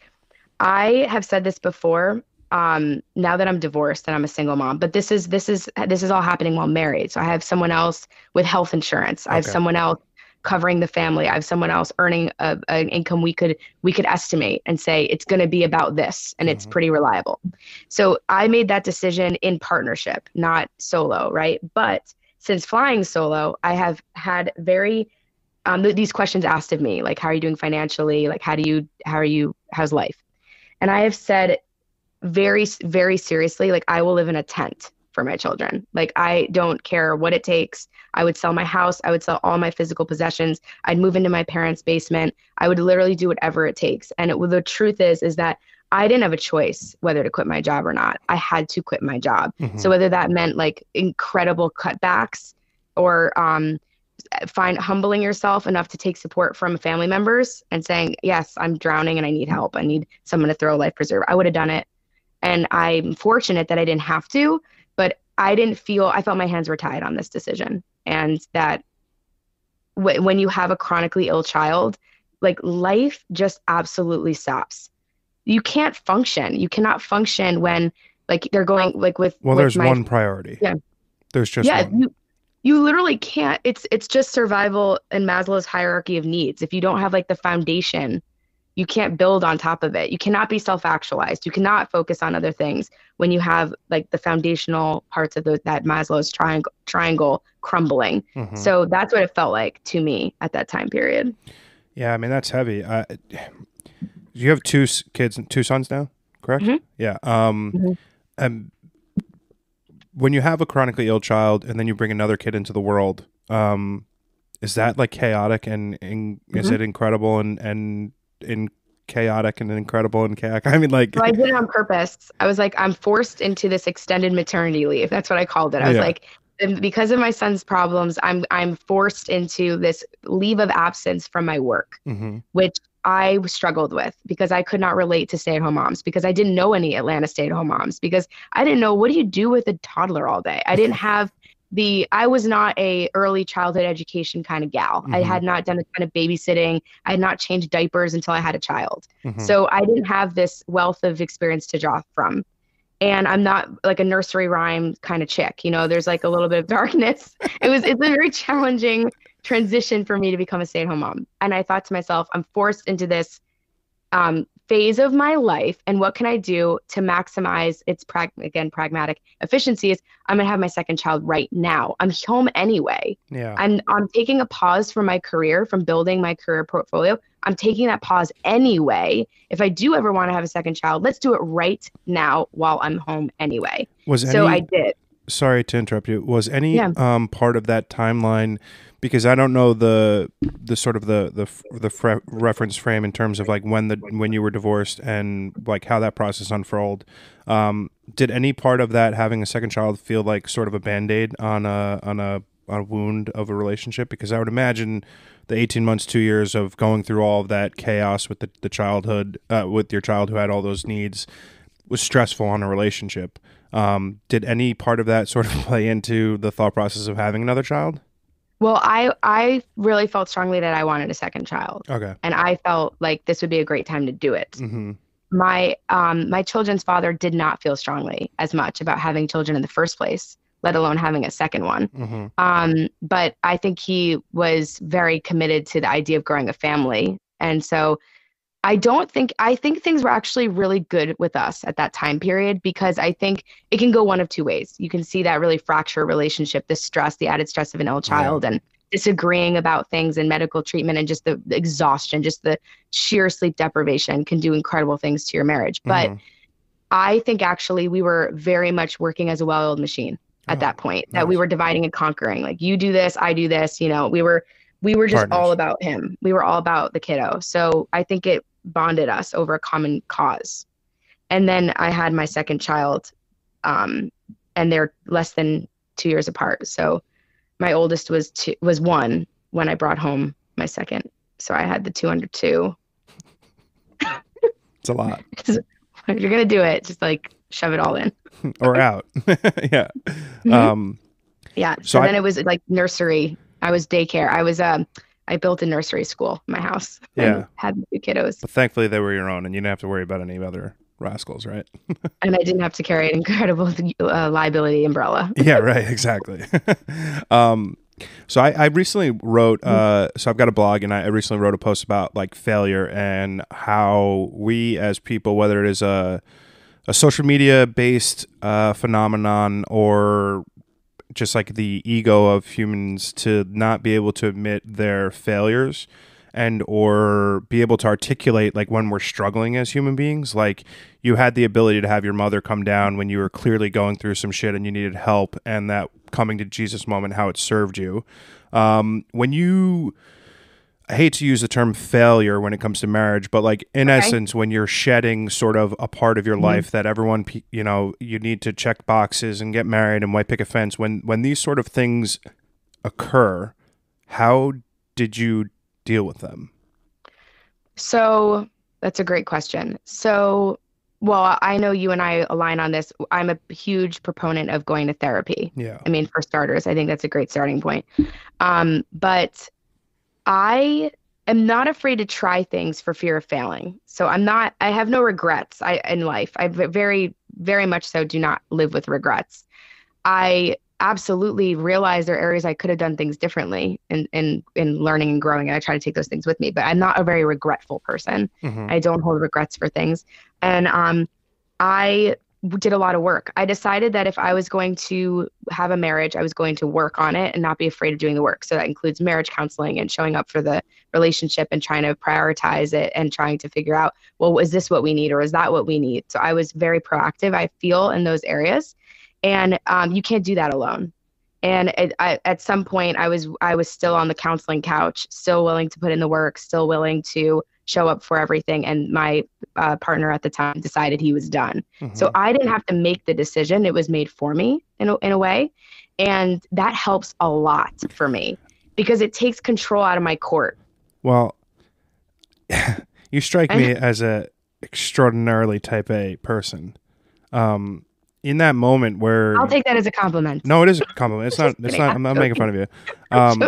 I have said this before. Um, now that I'm divorced and I'm a single mom, but this is this is this is all happening while married. So I have someone else with health insurance. I have someone else covering the family. I have someone else earning a, an income we could we could estimate and say it's going to be about this, and it's Mhm. pretty reliable. So I made that decision in partnership, not solo, right? But since flying solo, I have had very um, th- these questions asked of me, like how are you doing financially? Like how do you how are you how's life? And I have said very very seriously, like I will live in a tent for my children. Like I don't care what it takes. I would sell my house. I would sell all my physical possessions. I'd move into my parents' basement. I would literally do whatever it takes. And it, the truth is, is that I didn't have a choice whether to quit my job or not. I had to quit my job. Mhm. So whether that meant like incredible cutbacks or um, find humbling yourself enough to take support from family members and saying, yes, I'm drowning and I need help. I need someone to throw a life preserver. I would have done it. And I'm fortunate that I didn't have to, but I didn't feel, I felt my hands were tied on this decision. And that w- when you have a chronically ill child, like life just absolutely stops. You can't function. You cannot function when like they're going like with Well, with there's my one priority. Yeah. There's just yeah one. you you literally can't it's it's just survival in maslow's hierarchy of needs if you don't have like the foundation you can't build on top of it you cannot be self-actualized you cannot focus on other things when you have like the foundational parts of the, that maslow's triangle triangle crumbling Mhm. so that's what it felt like to me at that time period Yeah, I mean that's heavy. Uh, you have two kids, two sons now, correct? Mhm. Yeah. Um, Mhm. and when you have a chronically ill child and then you bring another kid into the world, um, is that like chaotic and, and is Mhm. it incredible and and in chaotic and incredible and chaotic? I mean, like, so i did it on purpose i was like i'm forced into this extended maternity leave that's what i called it i was Yeah. like because of my son's problems i'm i'm forced into this leave of absence from my work Mhm. which I struggled with because I could not relate to stay at home moms because I didn't know any Atlanta stay at home moms because I didn't know what do you do with a toddler all day. I didn't have the I was not a early childhood education kind of gal. I Mhm. had not done a ton of babysitting. I had not changed diapers until I had a child. Mhm. So I didn't have this wealth of experience to draw from. And I'm not like a nursery rhyme kind of chick. You know, there's like a little bit of darkness. It was it's a very challenging transition for me to become a stay-at-home mom. And I thought to myself, I'm forced into this um, phase of my life, and what can I do to maximize its prag- again pragmatic efficiencies? I'm gonna have my second child right now. I'm home anyway. yeah. I'm I'm taking a pause from my career, from building my career portfolio. I'm taking that pause anyway. If I do ever want to have a second child, let's do it right now while I'm home anyway. Was any So I did. sorry to interrupt you was any Yeah. um part of that timeline because i don't know the the sort of the the the fre- reference frame in terms of like when the when you were divorced and like how that process unfurled. Um did any part of that having a second child feel like sort of a band-aid on a on a on a wound of a relationship? Because i would imagine the 18 months two years of going through all of that chaos with the, the childhood uh, with your child who had all those needs was stressful on a relationship. Um, did any part of that sort of play into the thought process of having another child? Well, I I really felt strongly that I wanted a second child, Okay. and I felt like this would be a great time to do it. hmm My um my children's father did not feel strongly as much about having children in the first place, let alone having a second one. hmm Um, but I think he was very committed to the idea of growing a family. And so I don't think I think things were actually really good with us at that time period because I think it can go one of two ways. You can see that really fracture relationship, the stress, the added stress of an ill child, yeah. and disagreeing about things and medical treatment and just the, the, exhaustion, just the sheer sleep deprivation can do incredible things to your marriage. But mm-hmm. I think actually we were very much working as a well-oiled machine at oh, that point. Nice. That we were dividing and conquering. Like you do this, I do this. You know, we were we were just Partners. all about him. We were all about the kiddo. So I think it bonded us over a common cause. And then I had my second child, um, and they're less than two years apart. So my oldest was two, was one when I brought home my second. So I had the two under two. it's a lot. if you're gonna do it, just like shove it all in. or out. yeah. Mm-hmm. Um, yeah. So, so then I, it was like nursery. I was daycare. I was um I built a nursery school in my house. Yeah. Had two kiddos. But thankfully they were your own and you didn't have to worry about any other rascals, right? and I didn't have to carry an incredible uh, liability umbrella. yeah, right, exactly. um, so I, I recently wrote, mm-hmm. uh, so I've got a blog and I recently wrote a post about like failure and how we as people, whether it is a, a social media based uh, phenomenon or just like the ego of humans to not be able to admit their failures and or be able to articulate like when we're struggling as human beings. Like you had the ability to have your mother come down when you were clearly going through some shit and you needed help and that coming to jesus moment how it served you. Um, when you I hate to use the term failure when it comes to marriage, but like in okay. essence, when you're shedding sort of a part of your mm-hmm. life that everyone, you know, you need to check boxes and get married and white pick a fence. When when these sort of things occur, how did you deal with them? So that's a great question. So, well, I know you and I align on this. I'm a huge proponent of going to therapy. Yeah. I mean, for starters, I think that's a great starting point. Um, but I am not afraid to try things for fear of failing. So I'm not I have no regrets I in life. I very very much so do not live with regrets. I absolutely realize there are areas I could have done things differently in in in learning and growing and I try to take those things with me, but I'm not a very regretful person. Mm-hmm. I don't hold regrets for things. And um I did a lot of work. I decided that if I was going to have a marriage, I was going to work on it and not be afraid of doing the work. So that includes marriage counseling and showing up for the relationship and trying to prioritize it and trying to figure out, well, is this what we need or is that what we need? So I was very proactive, I feel, in those areas. And um, you can't do that alone. And it, I, at some point, I was I was still on the counseling couch, still willing to put in the work, still willing to show up for everything. And my uh, partner at the time decided he was done. Mm-hmm. So I didn't have to make the decision. It was made for me in a, in a way. And that helps a lot for me because it takes control out of my court. Well, you strike me as a extraordinarily type A person. Um, in that moment where I'll take that as a compliment. No, it is a compliment. It's not. It's not. I'm not making fun of you. Um,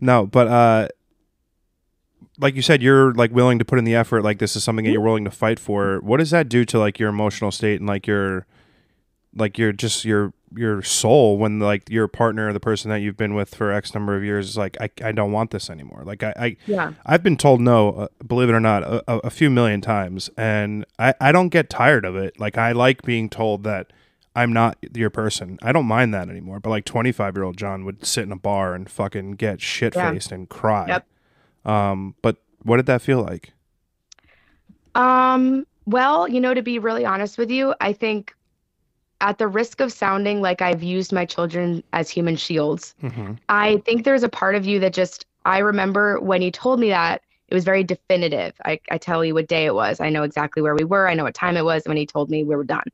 no, but uh, like you said, you're like willing to put in the effort. Like this is something that you're willing to fight for. What does that do to like your emotional state and like your, like your just your your soul when like your partner, the person that you've been with for X number of years, is like I, I don't want this anymore. Like I, I yeah I've been told no, uh, believe it or not, a, a few million times, and I I don't get tired of it. Like I like being told that. I'm not your person. I don't mind that anymore. But like 25 year old John would sit in a bar and fucking get shit faced yeah. and cry. Yep um, but what did that feel like? Um, well, you know, to be really honest with you, I think at the risk of sounding like I've used my children as human shields, mm-hmm. I think there's a part of you that just, I remember when you told me that, it was very definitive. I, I tell you what day it was. I know exactly where we were. I know what time it was when he told me we were done.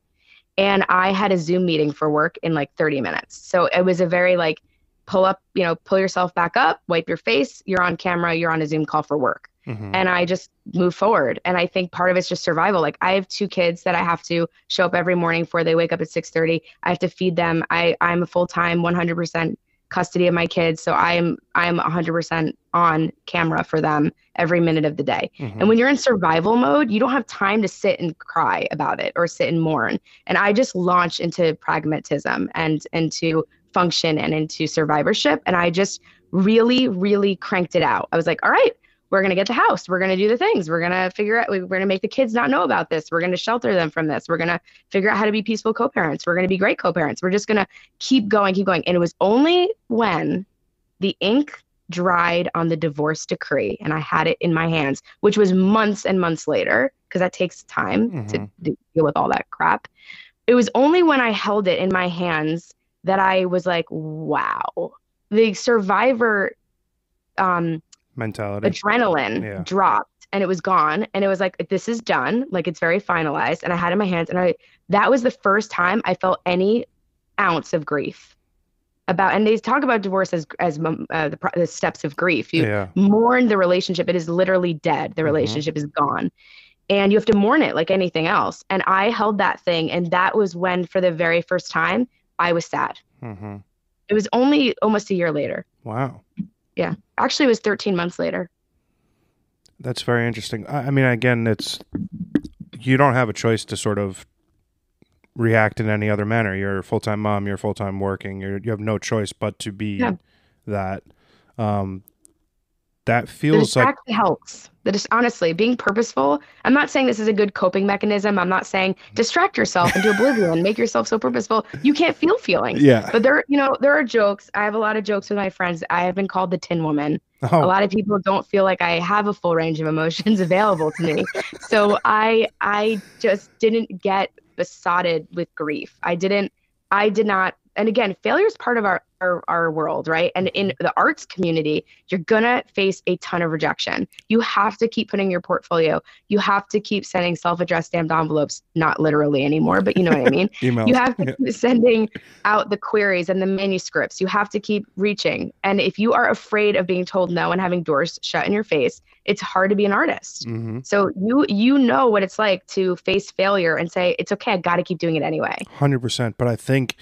And I had a Zoom meeting for work in like 30 minutes. So it was a very like, pull up, you know, pull yourself back up, wipe your face, you're on camera, you're on a Zoom call for work. Mm-hmm. And I just move forward. And I think part of it's just survival. Like I have two kids that I have to show up every morning for. They wake up at 6:30. I have to feed them. I I'm a full-time 100% custody of my kids, so I'm I'm 100% on camera for them every minute of the day. Mm-hmm. And when you're in survival mode, you don't have time to sit and cry about it or sit and mourn. And I just launched into pragmatism and into function and into survivorship. And I just really, really cranked it out. I was like, all right, we're going to get the house. We're going to do the things. We're going to figure out, we're going to make the kids not know about this. We're going to shelter them from this. We're going to figure out how to be peaceful co parents. We're going to be great co parents. We're just going to keep going, keep going. And it was only when the ink dried on the divorce decree and I had it in my hands, which was months and months later, because that takes time mm-hmm. to deal with all that crap. It was only when I held it in my hands that I was like, wow, the survivor um, mentality, adrenaline yeah. dropped and it was gone. And it was like, this is done. Like it's very finalized. And I had it in my hands. And I, that was the first time I felt any ounce of grief about and they talk about divorce as as uh, the, the, steps of grief you yeah. mourn the relationship it is literally dead the mm-hmm. relationship mm-hmm. is gone and you have to mourn it like anything else and i held that thing and that was when for the very first time i was sad mm-hmm. it was only almost a year later wow yeah actually it was 13 months later that's very interesting i mean again it's you don't have a choice to sort of react in any other manner. You're a full time mom. You're full time working. You're, you have no choice but to be yeah. that. Um, that feels like helps. That is honestly being purposeful. I'm not saying this is a good coping mechanism. I'm not saying distract yourself into oblivion, make yourself so purposeful you can't feel feelings. Yeah. But there, you know, there are jokes. I have a lot of jokes with my friends. I have been called the Tin Woman. Oh. A lot of people don't feel like I have a full range of emotions available to me. so I, I just didn't get besotted with grief. I didn't, I did not, and again, failure is part of our, our, our world, right? And in the arts community, you're gonna face a ton of rejection. You have to keep putting your portfolio. You have to keep sending self-addressed stamped envelopes, not literally anymore, but you know what I mean. Emails. You have to keep sending out the queries and the manuscripts. You have to keep reaching. And if you are afraid of being told no and having doors shut in your face, it's hard to be an artist. Mm-hmm. So you you know what it's like to face failure and say it's okay. I got to keep doing it anyway. Hundred percent. But I think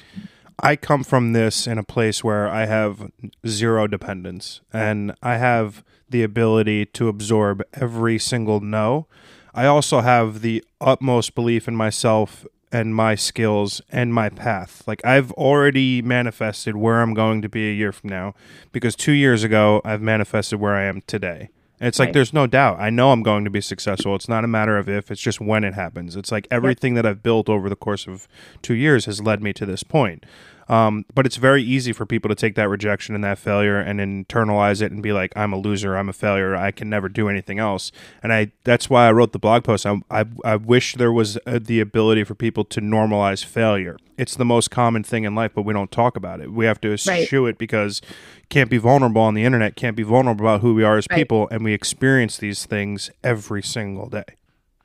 I come from this in a place where I have zero dependence and I have the ability to absorb every single no. I also have the utmost belief in myself and my skills and my path. Like I've already manifested where I'm going to be a year from now because 2 years ago I've manifested where I am today. It's like right. there's no doubt. I know I'm going to be successful. It's not a matter of if, it's just when it happens. It's like everything yep. that I've built over the course of two years has led me to this point. Um, but it's very easy for people to take that rejection and that failure and internalize it and be like, "I'm a loser. I'm a failure. I can never do anything else." And I that's why I wrote the blog post. I I, I wish there was uh, the ability for people to normalize failure. It's the most common thing in life, but we don't talk about it. We have to eschew right. it because can't be vulnerable on the internet. Can't be vulnerable about who we are as right. people, and we experience these things every single day.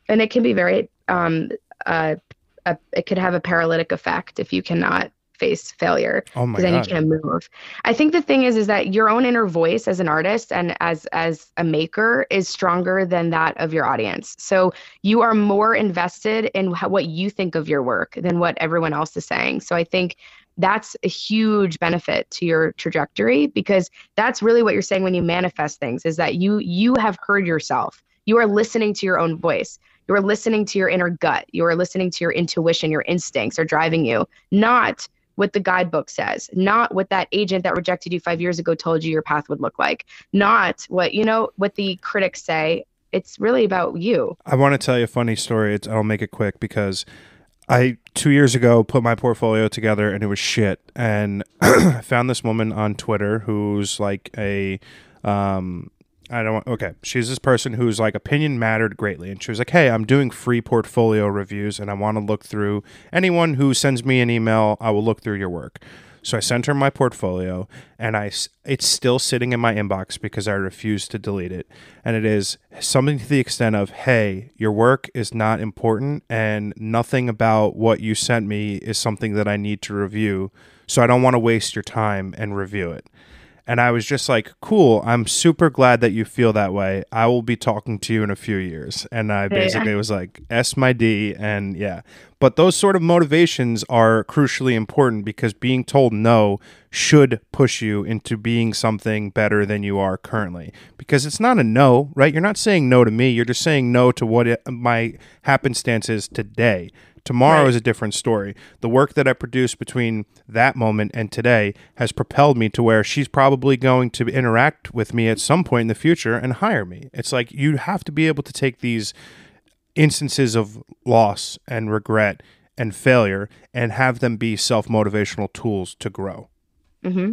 And it can be very um, uh, it could have a paralytic effect if you cannot face failure because oh then God. you can't move. I think the thing is is that your own inner voice as an artist and as as a maker is stronger than that of your audience. So you are more invested in how, what you think of your work than what everyone else is saying. So I think that's a huge benefit to your trajectory because that's really what you're saying when you manifest things is that you you have heard yourself. You are listening to your own voice. You are listening to your inner gut. You are listening to your intuition, your instincts are driving you, not what the guidebook says, not what that agent that rejected you five years ago told you your path would look like, not what, you know, what the critics say. It's really about you. I want to tell you a funny story. It's, I'll make it quick because I two years ago put my portfolio together and it was shit. And I found this woman on Twitter who's like a um, I don't want, okay. She's this person who's like opinion mattered greatly. And she was like, hey, I'm doing free portfolio reviews and I want to look through anyone who sends me an email. I will look through your work. So I sent her my portfolio and I, it's still sitting in my inbox because I refuse to delete it. And it is something to the extent of, hey, your work is not important and nothing about what you sent me is something that I need to review. So I don't want to waste your time and review it. And I was just like, cool, I'm super glad that you feel that way. I will be talking to you in a few years. And I basically yeah. was like, S my D. And yeah. But those sort of motivations are crucially important because being told no should push you into being something better than you are currently. Because it's not a no, right? You're not saying no to me. You're just saying no to what it, my happenstance is today Tomorrow Right. is a different story. The work that I produced between that moment and today has propelled me to where she's probably going to interact with me at some point in the future and hire me. It's like you have to be able to take these instances of loss and regret and failure and have them be self-motivational tools to grow. Mm-hmm.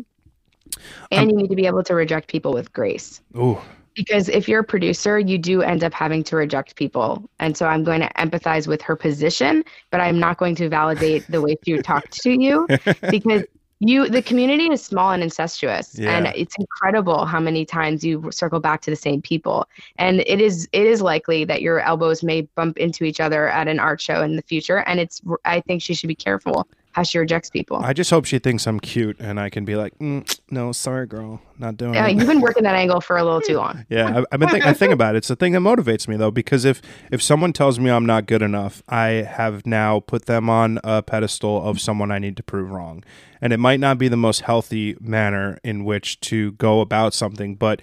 And you need to be able to reject people with grace. Ooh, Because if you're a producer, you do end up having to reject people. And so I'm going to empathize with her position, but I'm not going to validate the way she talked to you because you the community is small and incestuous. And it's incredible how many times you circle back to the same people. And it is it is likely that your elbows may bump into each other at an art show in the future. And it's i think she should be careful how she rejects people I just hope she thinks I'm cute and I can be like, mm, no, sorry, girl, not doing it. yeah, it. you've been working that angle for a little too long Yeah, I, I've been think, I think about it. It's the thing that motivates me though, because if if someone tells me I'm not good enough, I have now put them on a pedestal of someone I need to prove wrong, and it might not be the most healthy manner in which to go about something. But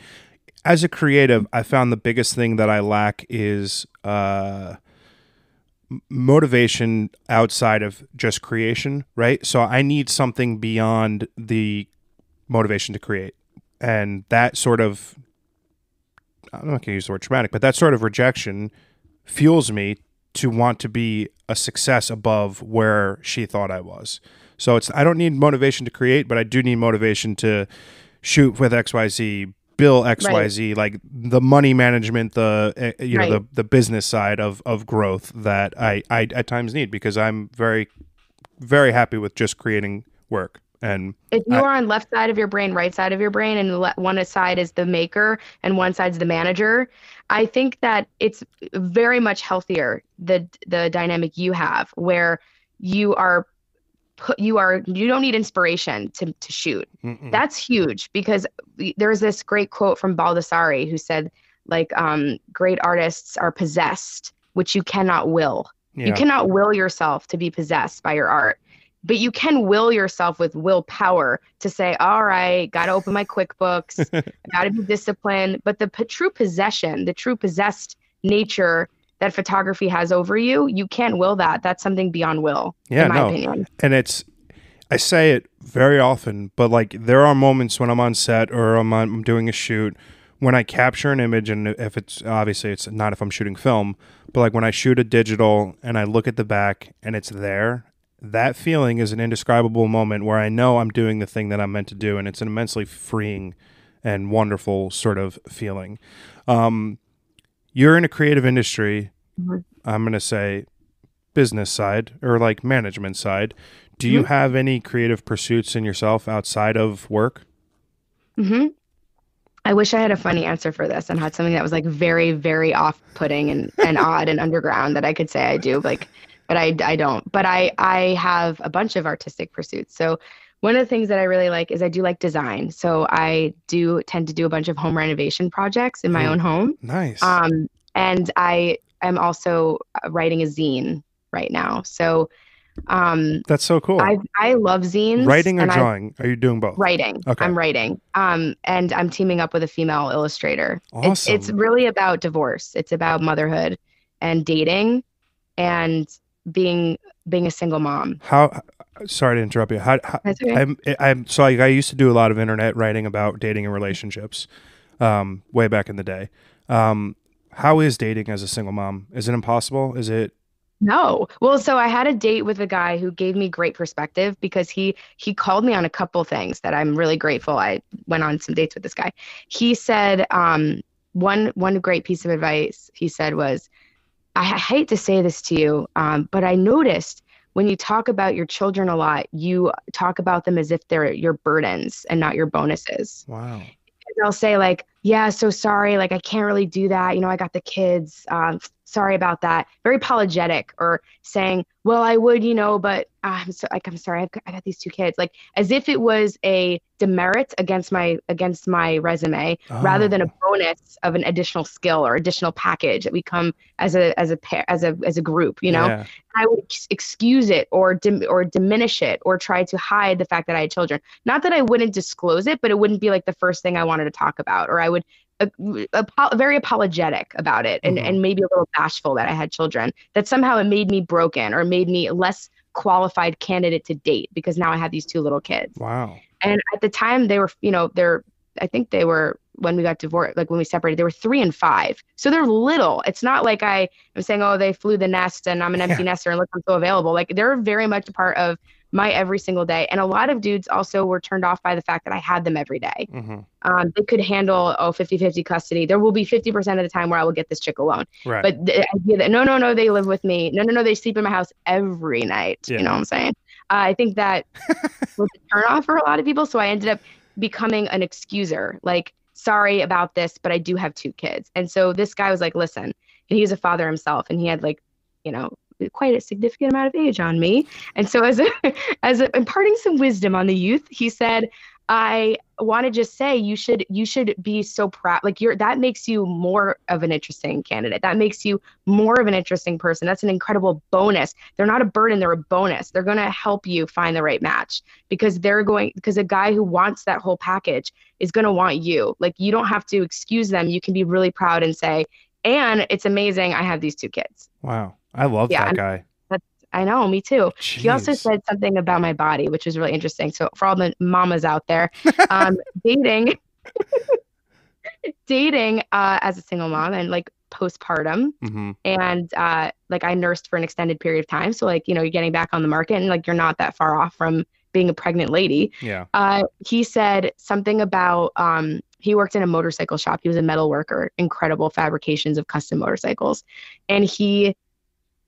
as a creative, I found the biggest thing that I lack is uh, motivation outside of just creation. Right, so I need something beyond the motivation to create, and that sort of I'm not going to use the word traumatic, but that sort of rejection fuels me to want to be a success above where she thought I was. So it's I don't need motivation to create, but I do need motivation to shoot with XYZ, bill XYZ, like the money management, the uh, you know Right. the the business side of of growth that I I at times need because I'm very very happy with just creating work and if you I- are on left side of your brain right side of your brain and le- one side is the maker and one side's the manager i think that it's very much healthier the the dynamic you have where you are put you are you don't need inspiration to to shoot mm-mm. that's huge because there's this great quote from Baldessari who said like um great artists are possessed which you cannot will yeah. you cannot will yourself to be possessed by your art, but you can will yourself with willpower to say, all right, got to open my QuickBooks, got to be disciplined. But the p- true possession, the true possessed nature that photography has over you, you can't will that. That's something beyond will, yeah, in my no. opinion. and it's I say it very often, but like there are moments when I'm on set or I'm, on, I'm doing a shoot when I capture an image, and if it's obviously it's not if I'm shooting film, but like when I shoot a digital and I look at the back and it's there, that feeling is an indescribable moment where I know I'm doing the thing that I'm meant to do, and it's an immensely freeing and wonderful sort of feeling. Um, you're in a creative industry. Mhm. I'm going to say business side or like management side. Do you Mhm. have any creative pursuits in yourself outside of work? Mm-hmm. I wish I had a funny answer for this and had something that was like very, very off-putting and, and odd and underground that I could say I do. Like, but I, I don't. But I, I have a bunch of artistic pursuits. So one of the things that I really like is I do like design. So I do tend to do a bunch of home renovation projects in my Mm. own home. Nice. Um, and I am also uh, writing a zine right now. So um, That's so cool. I, I love zines. Writing or and I- drawing? Are you doing both? Writing. Okay. I'm writing. Um, and I'm teaming up with a female illustrator. It's, it's really about divorce. It's about motherhood and dating and being being a single mom. How? Sorry to interrupt you. How? how okay. I'm. I'm. So I, I used to do a lot of internet writing about dating and relationships, um, way back in the day. Um, how is dating as a single mom? Is it impossible? Is it? No. Well, so I had a date with a guy who gave me great perspective because he he called me on a couple things that I'm really grateful. I went on some dates with this guy. He said um, one one great piece of advice he said was, "I hate to say this to you, um, but I noticed when you talk about your children a lot, you talk about them as if they're your burdens and not your bonuses. Wow. And they'll say like, "Yeah, so sorry, like I can't really do that. You know, I got the kids. Um, sorry about that." Very apologetic, or saying, "Well, I would, you know, but uh, I'm so, like I'm sorry, I've got, I got these two kids." Like as if it was a demerit against my against my resume, rather than a Oh. bonus of an additional skill or additional package that we come as a as a pair as a as a group. You know, Yeah. I would excuse it or dim- or diminish it or try to hide the fact that I had children. Not that I wouldn't disclose it, but it wouldn't be like the first thing I wanted to talk about, or I would uh, apo- very apologetic about it and, Mhm. and maybe a little bashful that I had children. That somehow it made me broken or made me less qualified candidate to date because now I have these two little kids. Wow. And at the time, they were, you know, they're, I think they were, when we got divorced, like when we separated, they were three and five. So they're little. It's not like I am saying, oh, they flew the nest and I'm an empty nester and look, I'm so available. Like they're very much a part of my every single day. And a lot of dudes also were turned off by the fact that I had them every day. hmm Um, they could handle, oh, 50 50 custody. There will be 50% of the time where I will get this chick alone. Right. But the idea that, no, no, no, they live with me. No, no, no, they sleep in my house every night. Yeah. You know what I'm saying? Uh, I think that was a turn off for a lot of people. So I ended up becoming an excuser. Like, sorry about this, but I do have two kids. And so this guy was like, listen, and he was a father himself, and he had like, you know, quite a significant amount of age on me. And so as a, as a, imparting some wisdom on the youth, he said, I want to just say you should you should be so proud like you're that makes you more of an interesting candidate. That makes you more of an interesting person. That's an incredible bonus. They're not a burden they're a bonus. They're going to help you find the right match because they're going because a guy who wants that whole package is going to want you. Like you don't have to excuse them. You can be really proud and say and it's amazing i have these two kids. Wow. I love Yeah, that guy. i know me too he also said something about my body, which was really interesting. So for all the mamas out there, um, dating, dating uh, as a single mom and like postpartum, Mhm. and uh, like I nursed for an extended period of time. So like you know you're getting back on the market, and like you're not that far off from being a pregnant lady. Yeah. Uh, he said something about um, he worked in a motorcycle shop. He was a metal worker, incredible fabrications of custom motorcycles, and he.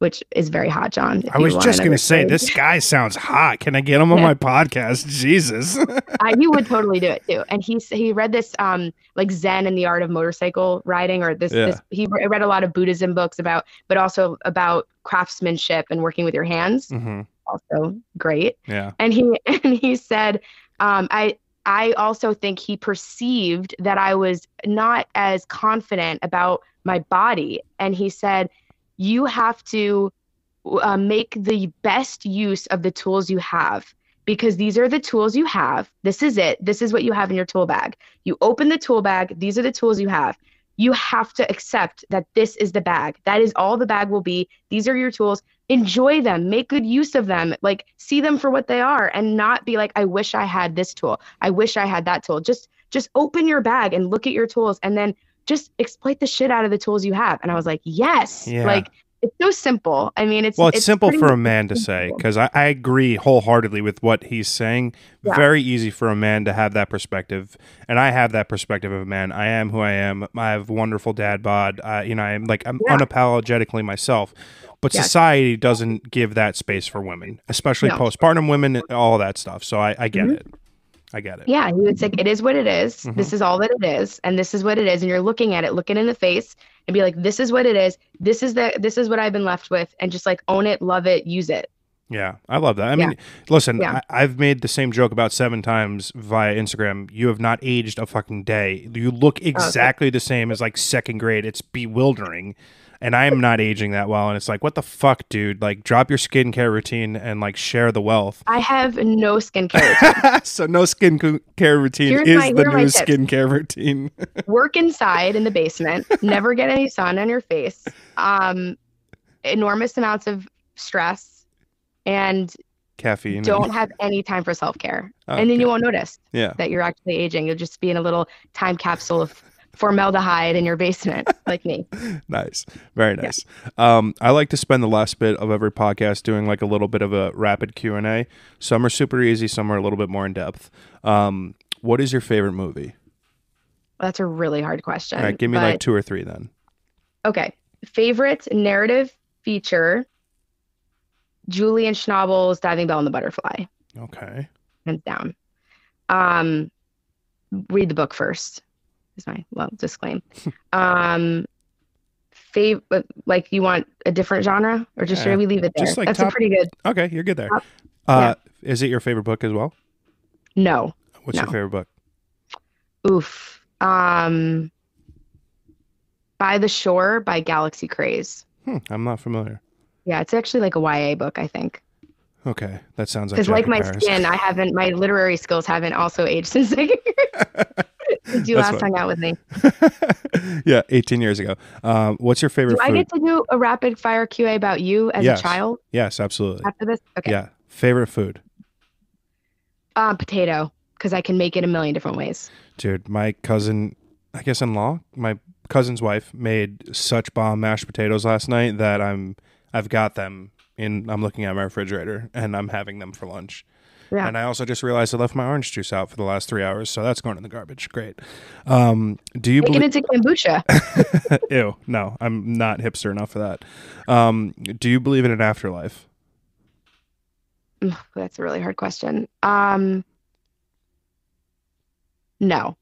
Which is very hot, John. I was just going to say, this guy sounds hot. Can I get him on Yeah. my podcast? Jesus. I, he would totally do it too. And he he read this um like Zen and the art of motorcycle riding, or this, Yeah. this he read a lot of Buddhism books about, but also about craftsmanship and working with your hands. hmm Also great. Yeah. And he and he said, um, I I also think he perceived that I was not as confident about my body, and he said, you have to uh, make the best use of the tools you have because these are the tools you have. This is it. This is what you have in your tool bag. You open the tool bag. These are the tools you have. You have to accept that this is the bag. That is all the bag will be. These are your tools. Enjoy them. Make good use of them. Like see them for what they are and not be like I wish I had this tool. I wish I had that tool. Just just open your bag and look at your tools and then just exploit the shit out of the tools you have. And I was like, "Yes." Yeah. Like it's so simple. I mean, it's Well, it's, simple for a man to say because I, I agree wholeheartedly with what he's saying. Yeah. Very easy for a man to have that perspective, and I have that perspective of a man. I am who I am. I have wonderful dad bod. Uh, you know, I'm like I'm Yeah. unapologetically myself. But Yes. society doesn't give that space for women, especially No. postpartum women, and all that stuff. So I, I get Mhm. it. I get it. Yeah, he would say, it is what it is. Mhm. This is all that it is, and this is what it is. And you're looking at it, looking in the face, and be like, this is what it is. This is the this is what I've been left with, and just like own it, love it, use it. Yeah, I love that. I Yeah. mean, listen, Yeah. I, I've made the same joke about seven times via Instagram. You have not aged a fucking day. You look exactly the same as like second grade. It's bewildering. And I am not aging that well. And it's like, what the fuck, dude? Like, drop your skincare routine and like share the wealth. I have no skincare. so, no skincare routine Here's is my- the here are my new skincare routine. Work inside in the basement. Never get any sun on your face. Um, enormous amounts of stress, and Caffeine. don't have any time for self care. Oh, and then you won't notice Yeah. that you're actually aging. You'll just be in a little time capsule of formaldehyde in your basement, like me. nice. Very nice. Um, i like to spend the last bit of every podcast doing like a little bit of a rapid q&a some are super easy some are a little bit more in depth. Um, what is your favorite movie? That's a really hard question. all right give me but- like two or three then. Okay. Favorite narrative feature Julian Schnabel's Diving Bell and the Butterfly, okay. Hands down. Um, read the book first, is my well disclaim. um, fav- like you want a different genre, or just Yeah, should we leave it there? just like That's top- a pretty good. okay you're good there Top- uh, is it your favorite book as well No. what's your favorite book Oof. Um, By the Shore by Galaxy Craze. hmm, i'm not familiar Yeah, it's actually like a YA book, I think. okay that sounds like Because like my Paris. skin, I haven't my literary skills haven't also aged since second. did you That's last hung out with me? yeah, 18 years ago. Um, what's your favorite Do I get to do a rapid fire QA about you as Yes. a child yes, absolutely. after this? Okay. Yeah, favorite food. Uh, potato, because I can make it a million different ways. Dude, my cousin, I guess in law, my cousin's wife made such bomb mashed potatoes last night that I'm I've got them in I'm looking at my refrigerator and I'm having them for lunch. Yeah. And I also just realized I left my orange juice out for the last three hours, so that's going in the garbage. Great. Um, do you Make it believe? into kombucha. Ew, no, I'm not hipster enough for that. Um, do you believe in an afterlife? That's a really hard question. Um, no,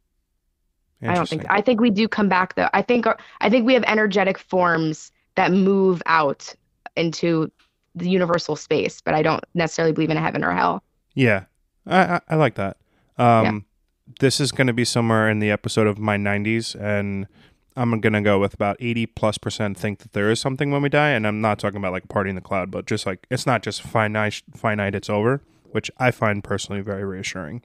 I don't think. I think we do come back though. I think I think we have energetic forms that move out into the universal space, but I don't necessarily believe in a heaven or hell. Yeah, I, I, I like that. Um, Yeah. This is going to be somewhere in the episode of my 90s, and I'm going to go with about 80 plus percent think that there is something when we die. And I'm not talking about like a party in the cloud, but just like it's not just finite, finite, it's over, which I find personally very reassuring.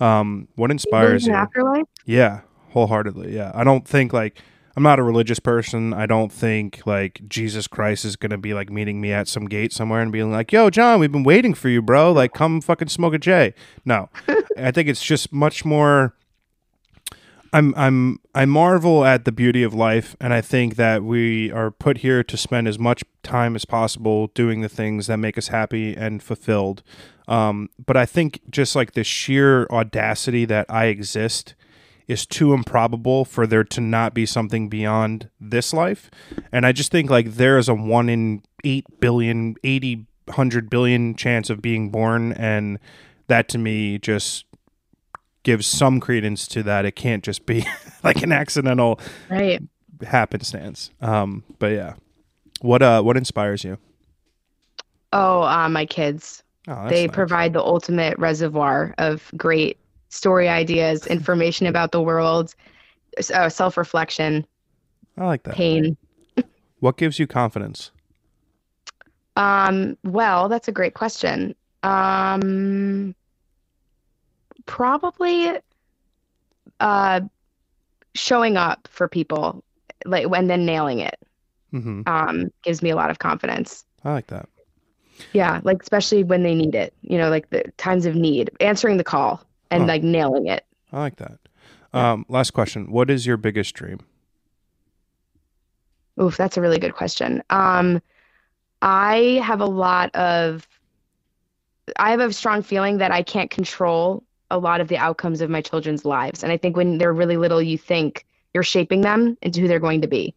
Um, what inspires you? afterlife? Yeah, wholeheartedly. Yeah. I don't think like I'm not a religious person. I don't think like Jesus Christ is going to be like meeting me at some gate somewhere and being like, "Yo, John, we've been waiting for you, bro. Like come fucking smoke a J." No. I think it's just much more I'm I'm I marvel at the beauty of life and I think that we are put here to spend as much time as possible doing the things that make us happy and fulfilled. Um, but I think just like the sheer audacity that I exist is too improbable for there to not be something beyond this life. And I just think like there is a one in eight billion, eighty, hundred billion chance of being born. And that to me just gives some credence to that. It can't just be like an accidental Right. happenstance. Um, but yeah. What uh what inspires you? Oh, uh, my kids. Oh, they nice. provide the ultimate reservoir of great story ideas, information about the world, uh, self-reflection, I like that. pain. What gives you confidence? Um, well, that's a great question. Um, probably uh, showing up for people, like and then nailing it, hmm um, gives me a lot of confidence. I like that. Yeah, like especially when they need it, you know, like the times of need, answering the call and like nailing it. I like that. Um, last question. What is your biggest dream? Oof, that's a really good question. Um, I have a lot of, I have a strong feeling that I can't control a lot of the outcomes of my children's lives. And I think when they're really little, you think you're shaping them into who they're going to be.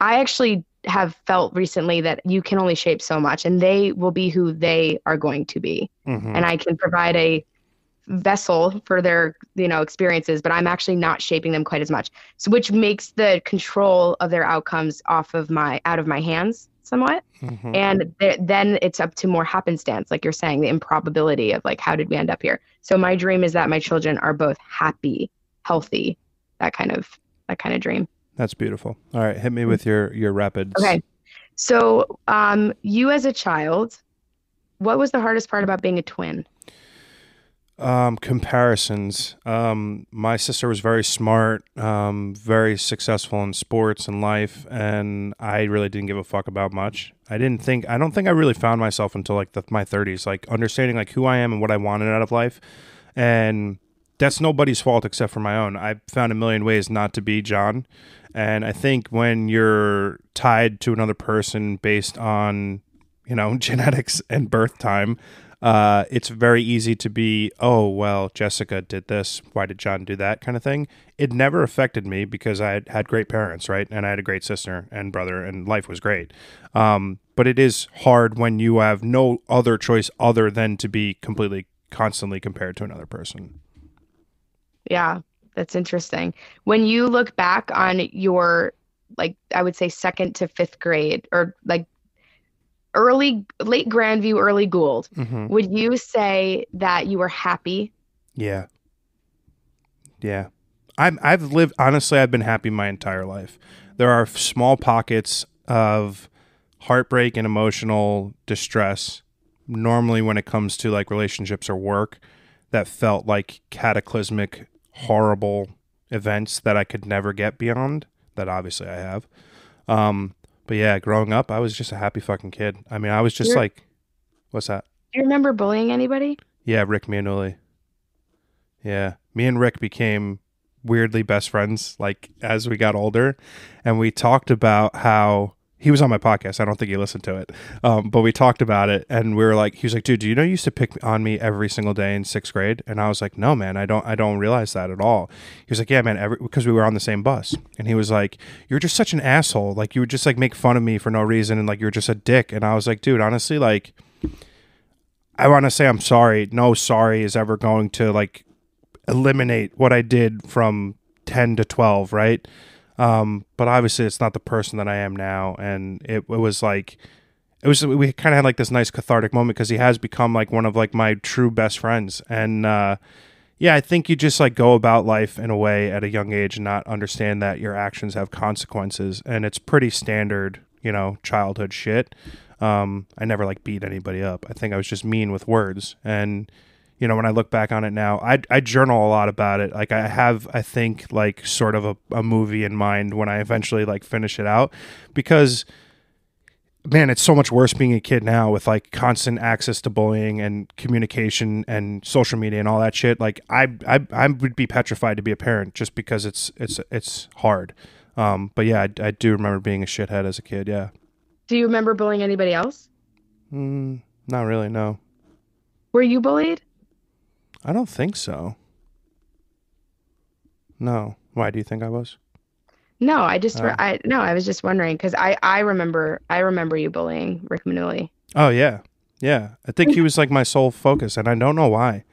I actually have felt recently that you can only shape so much, and they will be who they are going to be. Mhm. And I can provide a vessel for their, you know, experiences, but I'm actually not shaping them quite as much. So which makes the control of their outcomes off of my out of my hands somewhat. Mhm. And th- then it's up to more happenstance, like you're saying, the improbability of like how did we end up here. So my dream is that my children are both happy, healthy, that kind of that kind of dream. That's beautiful. All right, hit me with your your rapids. Okay. So um you as a child, what was the hardest part about being a twin? Um, comparisons. Um, my sister was very smart, um, very successful in sports and life, and I really didn't give a fuck about much. I didn't think. I don't think I really found myself until like the, my thirties, like understanding like who I am and what I wanted out of life, and that's nobody's fault except for my own. I found a million ways not to be John, and I think when you're tied to another person based on you know genetics and birth time uh, it's very easy to be, oh, well, Jessica did this. Why did John do that kind of thing? It never affected me because I had, great parents, right? And I had a great sister and brother, and life was great. Um, but it is hard when you have no other choice other than to be completely, constantly compared to another person. Yeah, that's interesting. When you look back on your, like, I would say second to fifth grade or like early, late Grandview, early Gould, Mm-hmm. would you say that you were happy? Yeah. Yeah. I'm, I've lived, honestly, I've been happy my entire life. There are small pockets of heartbreak and emotional distress, normally when it comes to like relationships or work, that felt like cataclysmic, horrible events that I could never get beyond. That obviously I have. Um, but yeah, growing up, I was just a happy fucking kid. I mean, I was just You're- like, what's that? Do you remember bullying anybody? Yeah, Rick Mianulli. Yeah, me and Rick became weirdly best friends like as we got older, and we talked about how he was on my podcast. I don't think he listened to it, um, but we talked about it, and we were like, he was like, "Dude, do you know you used to pick on me every single day in sixth grade?" And I was like, "No, man, I don't. I don't realize that at all." He was like, "Yeah, man, every because we were on the same bus," and he was like, "You're just such an asshole. Like you would just like make fun of me for no reason, and like you're just a dick." And I was like, "Dude, honestly, like." I want to say I'm sorry. No sorry is ever going to like eliminate what I did from 10 to 12, right? Um, but obviously it's not the person that I am now. And it, it was like, it was, we kind of had like this nice cathartic moment because he has become like one of like my true best friends. And, uh, yeah, I think you just like go about life in a way at a young age and not understand that your actions have consequences. And it's pretty standard, you know, childhood shit. Um, I never like beat anybody up. I think I was just mean with words. And, you know, when I look back on it now, I, I journal a lot about it. Like I have, I think like sort of a, a movie in mind when I eventually like finish it out because man, it's so much worse being a kid now with like constant access to bullying and communication and social media and all that shit. Like I, I, I would be petrified to be a parent just because it's, it's, it's hard. Um, but yeah, I, I do remember being a shithead as a kid. Yeah. Do you remember bullying anybody else? Mm, not really. No, Were you bullied? I don't think so. No. Why do you think I was? No, I just, Oh. I no, I was just wondering because I, I remember, I remember you bullying Rick Manuli. Oh yeah, yeah. I think he was like my sole focus, and I don't know why.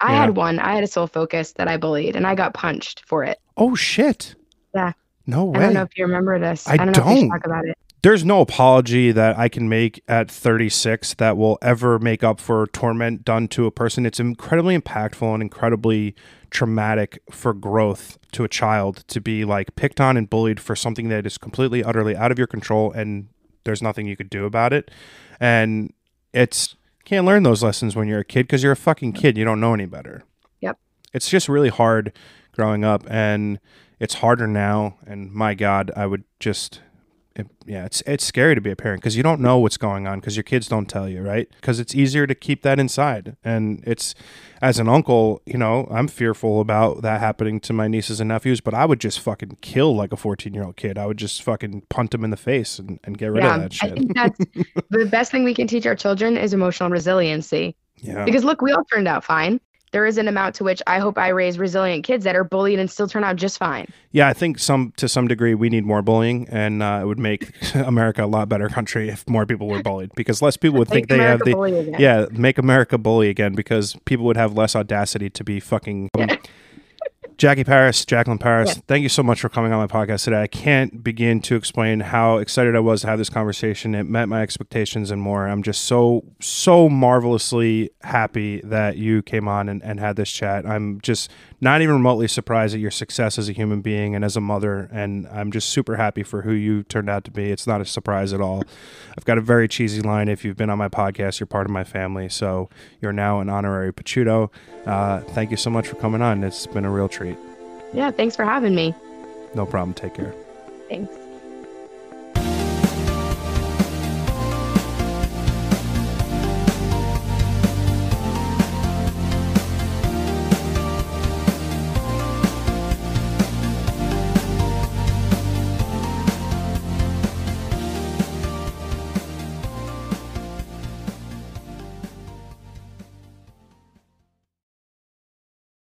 I Yeah. had one. I had a sole focus that I bullied, and I got punched for it. Oh shit. Yeah. No way. I don't know if you remember this. I don't know if we don't. talk about it. There's no apology that I can make at 36 that will ever make up for torment done to a person. It's incredibly impactful and incredibly traumatic for growth to a child to be like picked on and bullied for something that is completely utterly out of your control and there's nothing you could do about it. And it's can't learn those lessons when you're a kid because you're a fucking kid. You don't know any better. Yep. It's just really hard growing up and it's harder now and my god, I would just it, yeah, it's it's scary to be a parent because you don't know what's going on because your kids don't tell you, right? Because it's easier to keep that inside, and it's as an uncle, you know, I'm fearful about that happening to my nieces and nephews. But I would just fucking kill like a 14 year old kid. I would just fucking punt him in the face and, and get rid Yeah, of that shit. I think that's the best thing we can teach our children is emotional resiliency. Yeah, Because look, we all turned out fine. There is an amount to which I hope I raise resilient kids that are bullied and still turn out just fine. yeah. I think some to some degree we need more bullying, and uh, it would make America a lot better country if more people were bullied because less people would think they have the bully again. Yeah, make America bully again because people would have less audacity to be fucking. Jackie Paris, Jaclyn Paris, Yeah. thank you so much for coming on my podcast today. I can't begin to explain how excited I was to have this conversation. It met my expectations and more. I'm just so, so marvelously happy that you came on and, and had this chat. I'm just not even remotely surprised at your success as a human being and as a mother. And I'm just super happy for who you turned out to be. It's not a surprise at all. I've got a very cheesy line. If you've been on my podcast, you're part of my family. So you're now an honorary Picciuto. Uh, thank you so much for coming on. It's been a real treat. Yeah, thanks for having me. No problem. Take care. Thanks.